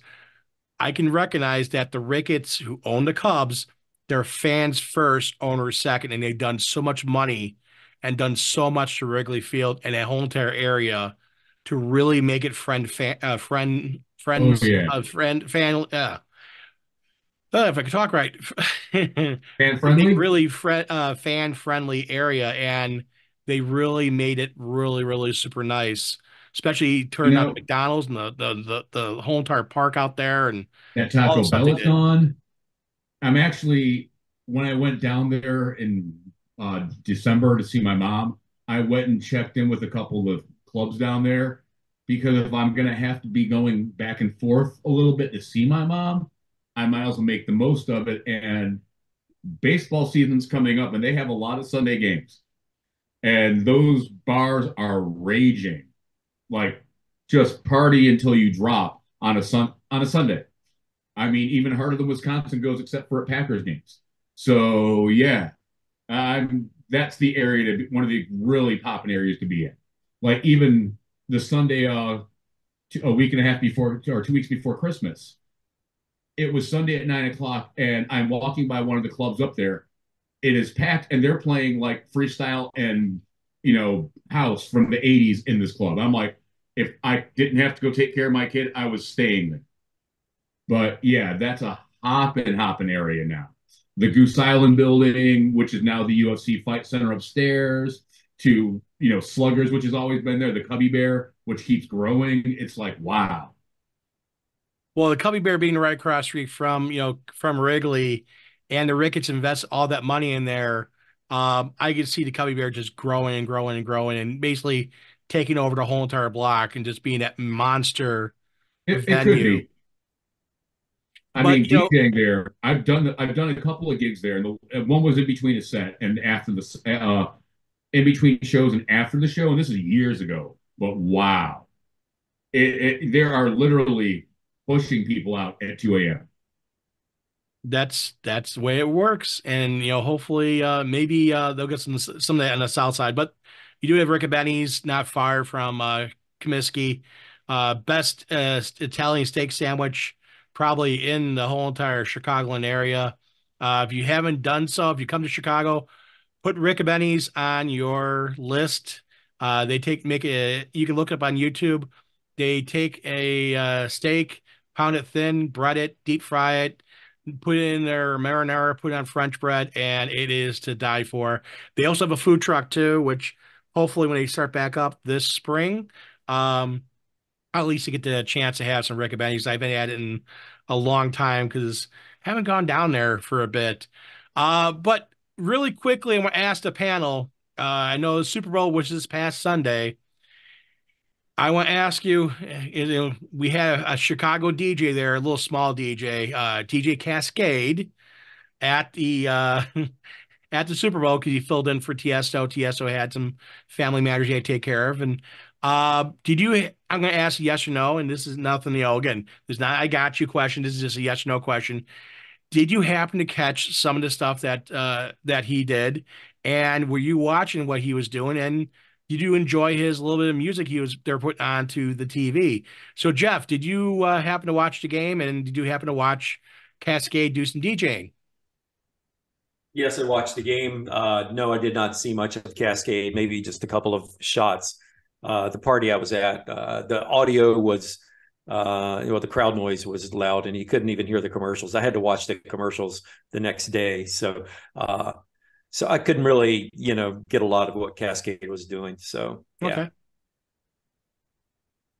I can recognize that the Ricketts who own the Cubs, they're fans first, owners second, and they've done so much money and done so much to Wrigley Field and that whole entire area to really make it friend fan, uh, friend friends oh, yeah. uh, friend fan uh, uh, if I could talk right, fan friendly, really fre- uh, fan friendly area, and they really made it really, really super nice. Especially turning you know, out McDonald's and the, the the the whole entire park out there, and that Taco Bell is gone. I'm actually when I went down there in uh, December to see my mom, I went and checked in with a couple of clubs down there because if I'm gonna have to be going back and forth a little bit to see my mom, I might as well make the most of it. And baseball season's coming up, and they have a lot of Sunday games, and those bars are raging, like just party until you drop on a sun on a Sunday. I mean, even harder than Wisconsin goes, except for at Packers games. So yeah, um, that's the area to be, one of the really popping areas to be in. Like even the Sunday, uh, a week and a half before or two weeks before Christmas, it was Sunday at nine o'clock, and I'm walking by one of the clubs up there. It is packed, and they're playing like freestyle and you know house from the '80s in this club. I'm like, if I didn't have to go take care of my kid, I was staying there. But yeah, that's a hopping hopping area now. The Goose Island building, which is now the UFC Fight Center upstairs, to you know Sluggers, which has always been there. The Cubby Bear, which keeps growing. It's like wow well, the Cubby Bear being right across street from you know from Wrigley, and the Ricketts invest all that money in there. Um, I could see the Cubby Bear just growing and growing and growing, and basically taking over the whole entire block and just being that monster it, venue. It could be. I but, mean, DJing know, there, I've done I've done a couple of gigs there, and the, one was in between a set and after the uh, in between shows and after the show, and this is years ago. But wow, it, it, there are literally pushing people out at 2 a.m. That's that's the way it works, and you know, hopefully, uh, maybe uh, they'll get some some of that on the south side. But you do have Ricobene's not far from uh, Comiskey. Uh, best uh, Italian steak sandwich probably in the whole entire Chicagoland area. Uh, if you haven't done so, if you come to Chicago, put Ricobene's on your list. Uh, they take make it. You can look up on YouTube. They take a uh, steak pound it thin, bread it, deep fry it, put it in their marinara, put it on French bread, and it is to die for. They also have a food truck too, which hopefully when they start back up this spring, um, at least to get the chance to have some Ricobene's. I've been at it in a long time because haven't gone down there for a bit. Uh, but really quickly, I want to ask the panel, Uh, I know the Super Bowl was this past Sunday. I want to ask you, you know, we had a Chicago DJ there, a little small DJ, uh, DJ Kaskade, at the uh, at the Super Bowl because he filled in for Tiesto. Tiesto had some family matters he had to take care of, and uh, did you? I'm going to ask yes or no, and this is nothing. You know, again, there's not. I got you question. This is just a yes or no question. Did you happen to catch some of the stuff that uh, that he did, and were you watching what he was doing? And you enjoy his little bit of music he was there put onto the TV? So, Jeff, did you uh, happen to watch the game, and did you happen to watch Kaskade do some DJing? Yes, I watched the game. Uh, no, I did not see much of Kaskade. Maybe just a couple of shots. Uh, the party I was at, uh, the audio was, uh, you know, the crowd noise was loud, and you couldn't even hear the commercials. I had to watch the commercials the next day, so uh, so I couldn't really, you know, get a lot of what Kaskade was doing. So yeah. Okay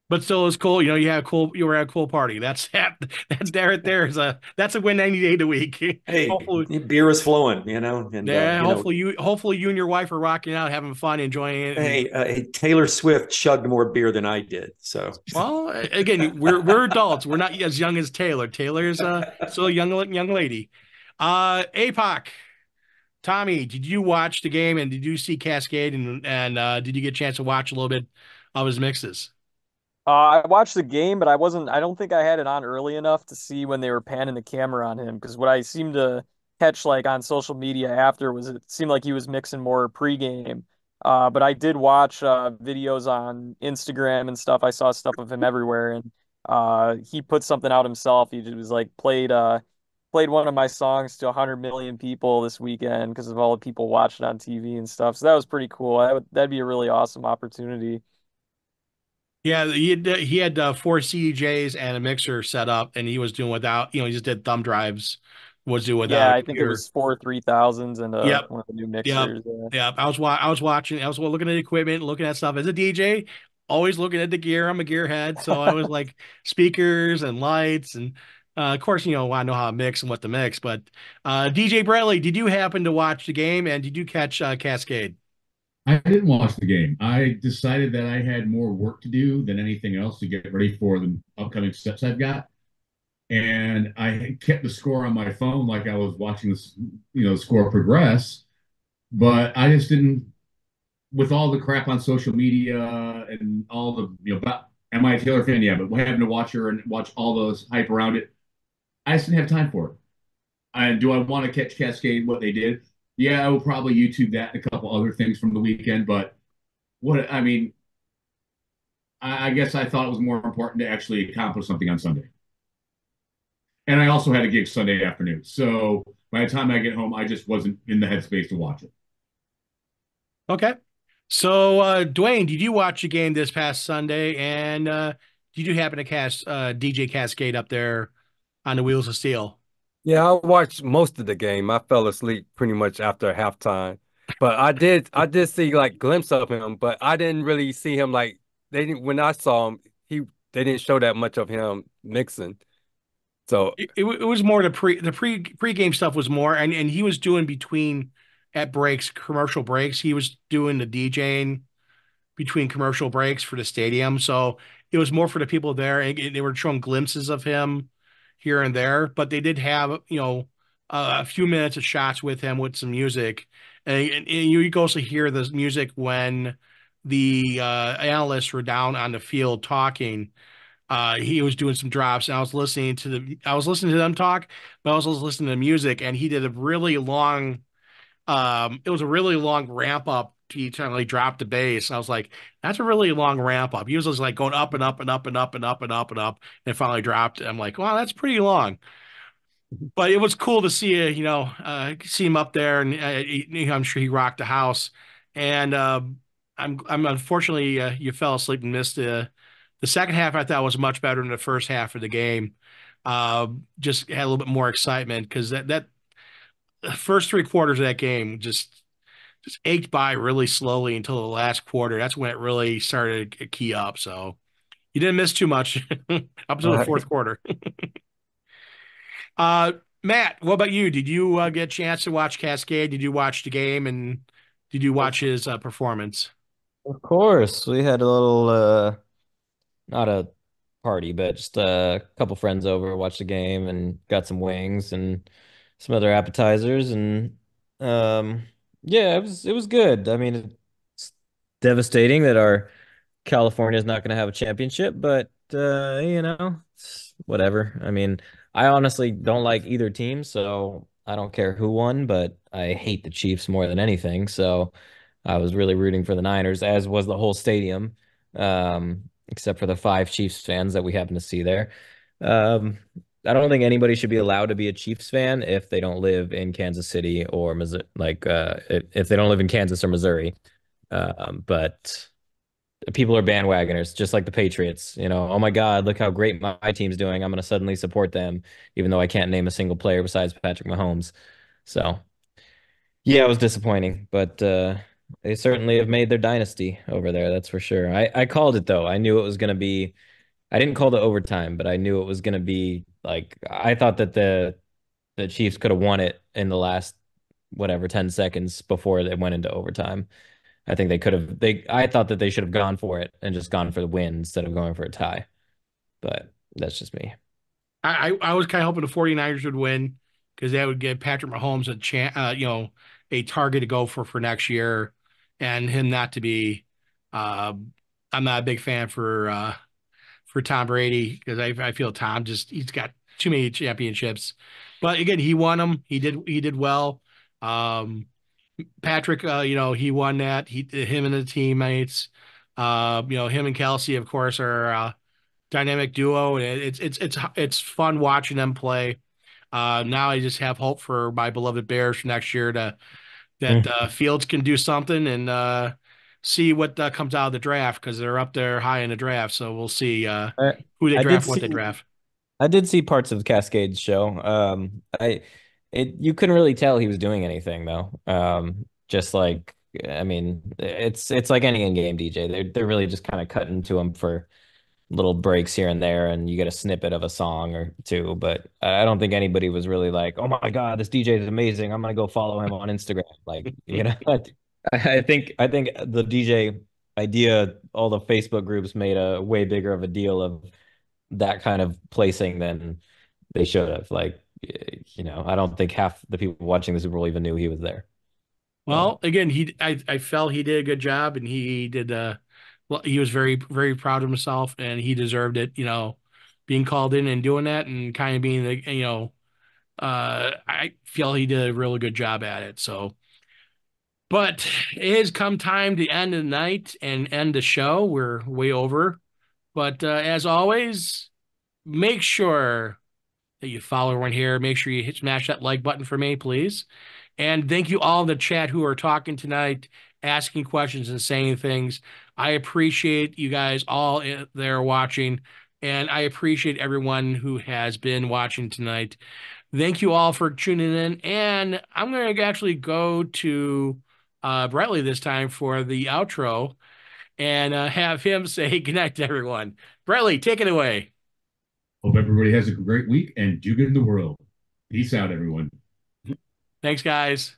but still it was cool. You know, you had a cool, you were at a cool party. That's that. That's there. Right there is a that's a win day a week. Hey, hopefully, beer is flowing. You know, and yeah. Uh, you hopefully know, you, hopefully you and your wife are rocking out, having fun, enjoying it. Hey, uh, hey, Taylor Swift chugged more beer than I did. So well, again, we're we're adults. We're not as young as Taylor. Taylor's uh, still a young young lady. Uh, APOC. Tommy, did you watch the game and did you see Kaskade and and uh, did you get a chance to watch a little bit of his mixes? Uh, I watched the game, but I wasn't. I don't think I had it on early enough to see when they were panning the camera on him. Because what I seemed to catch, like on social media after, was it seemed like he was mixing more pregame. Uh, but I did watch uh, videos on Instagram and stuff. I saw stuff of him everywhere, and uh, he put something out himself. He was like played uh played one of my songs to 100 million people this weekend because of all the people watching on TV and stuff. So that was pretty cool. That would, that'd be a really awesome opportunity. Yeah, he had, he had uh, four CDJs and a mixer set up, and he was doing without, you know, he just did thumb drives. Was doing without. Yeah, I think it was four three thousands and uh, yep. one of the new mixers. Yep. Yeah, I was I was watching. I was looking at equipment, looking at stuff as a DJ. Always looking at the gear. I'm a gearhead, so I was like speakers and lights, and uh, of course, you know I know how to mix and what to mix. But uh, DJ Brettly, did you happen to watch the game and did you catch uh, Kaskade? I didn't watch the game. I decided that I had more work to do than anything else to get ready for the upcoming steps I've got. And I kept the score on my phone like I was watching this, you know, score progress. But I just didn't, with all the crap on social media and all the, you know, about, am I a Taylor fan? Yeah, but having to watch her and watch all those hype around it, I just didn't have time for it. And do I want to catch Kaskade, what they did? Yeah, I will probably YouTube that and a couple other things from the weekend. But what I mean, I, I guess I thought it was more important to actually accomplish something on Sunday. And I also had a gig Sunday afternoon. So by the time I get home, I just wasn't in the headspace to watch it. Okay. So, uh, Dwayne, did you watch a game this past Sunday? And uh, did you happen to cast uh, DJ Kaskade up there on the Wheels of Steel? Yeah, I watched most of the game. I fell asleep pretty much after halftime. But I did I did see like glimpse of him, but I didn't really see him like they didn't when I saw him, he they didn't show that much of him mixing. So it, it, it was more the pre the pre pre-game stuff was more and, and he was doing between at breaks, commercial breaks, he was doing the DJing between commercial breaks for the stadium. So it was more for the people there. And they were showing glimpses of him here and there, but they did have you know a few minutes of shots with him with some music, and, and, and you also hear the music when the uh, analysts were down on the field talking. Uh, he was doing some drops, and I was listening to the I was listening to them talk, but I was also listening to music, and he did a really long. Um, it was a really long ramp up he finally dropped the bass. I was like, that's a really long ramp up. He was just like going up and up and up and up and up and up and up, and finally dropped. I'm like, wow, that's pretty long. But it was cool to see, uh, you know, uh, see him up there, and uh, he, I'm sure he rocked the house. And uh, I'm, I'm unfortunately, uh, you fell asleep and missed the the second half. I thought was much better than the first half of the game. Uh, just had a little bit more excitement because that that first three quarters of that game just just ached by really slowly until the last quarter. That's when it really started to key up. So you didn't miss too much up to the fourth quarter. uh, Matt, what about you? Did you uh, get a chance to watch Kaskade? Did you watch the game and did you watch his uh, performance? Of course, we had a little uh not a party, but just a couple friends over, watched the game and got some wings and some other appetizers and um yeah, it was it was good. I mean, it's devastating that our California is not going to have a championship, but uh, you know, whatever. I mean, I honestly don't like either team, so I don't care who won, but I hate the Chiefs more than anything. So I was really rooting for the Niners, as was the whole stadium, um, except for the five Chiefs fans that we happen to see there. Um, I don't think anybody should be allowed to be a Chiefs fan if they don't live in Kansas City or Missouri, like uh, if, they don't live in Kansas or Missouri. Um, but people are bandwagoners, just like the Patriots. You know, oh my God, look how great my, my team's doing. I'm going to suddenly support them, even though I can't name a single player besides Patrick Mahomes. So, yeah, it was disappointing, but uh, they certainly have made their dynasty over there. That's for sure. I, I called it though. I knew it was going to be. I didn't call the overtime, but I knew it was going to be like I thought that the the Chiefs could have won it in the last whatever 10 seconds before they went into overtime. I think they could have they I thought that they should have gone for it and just gone for the win instead of going for a tie. But that's just me. I I, was kind of hoping the 49ers would win because that would give Patrick Mahomes a chance, uh, you know, a target to go for for next year, and him not to be. Uh, I'm not a big fan for uh, for Tom Brady because I I feel Tom just he's got too many championships, but again he won them. He did he did well. Um, Patrick, uh, you know, he won that. He, him and the teammates, uh, you know, him and Kelce, of course, are a dynamic duo. And it's it's it's it's fun watching them play. Uh, now I just have hope for my beloved Bears for next year to that mm. uh, Fields can do something and uh, see what uh, comes out of the draft because they're up there high in the draft. So we'll see uh, who they draft, what see, they draft. I did see parts of Kaskade's show. Um, I it you couldn't really tell he was doing anything though. Um, just like I mean, it's it's like any in-game DJ. They're they're really just kind of cutting to him for little breaks here and there, and you get a snippet of a song or two. But I don't think anybody was really like, "Oh my god, this DJ is amazing! I'm gonna go follow him on Instagram." Like you know, I think I think the DJ idea, all the Facebook groups made a way bigger of a deal of that kind of placing than they should have. Like you know, I don't think half the people watching the Super Bowl even knew he was there. Well, again, he I I felt he did a good job, and he did. Uh, well, he was very very proud of himself, and he deserved it. You know, being called in and doing that, and kind of being the you know, uh, I feel he did a really good job at it. So, but it has come time to end the night and end the show. We're way over, but uh, as always, make sure that you follow everyone here. Make sure you hit smash that like button for me, please. And thank you all in the chat who are talking tonight, asking questions and saying things. I appreciate you guys all there watching, and I appreciate everyone who has been watching tonight. Thank you all for tuning in. And I'm going to actually go to uh, Brettly this time for the outro and uh, have him say goodnight to everyone. Brettly, take it away. Hope everybody has a great week and do good in the world. Peace out, everyone. Thanks, guys.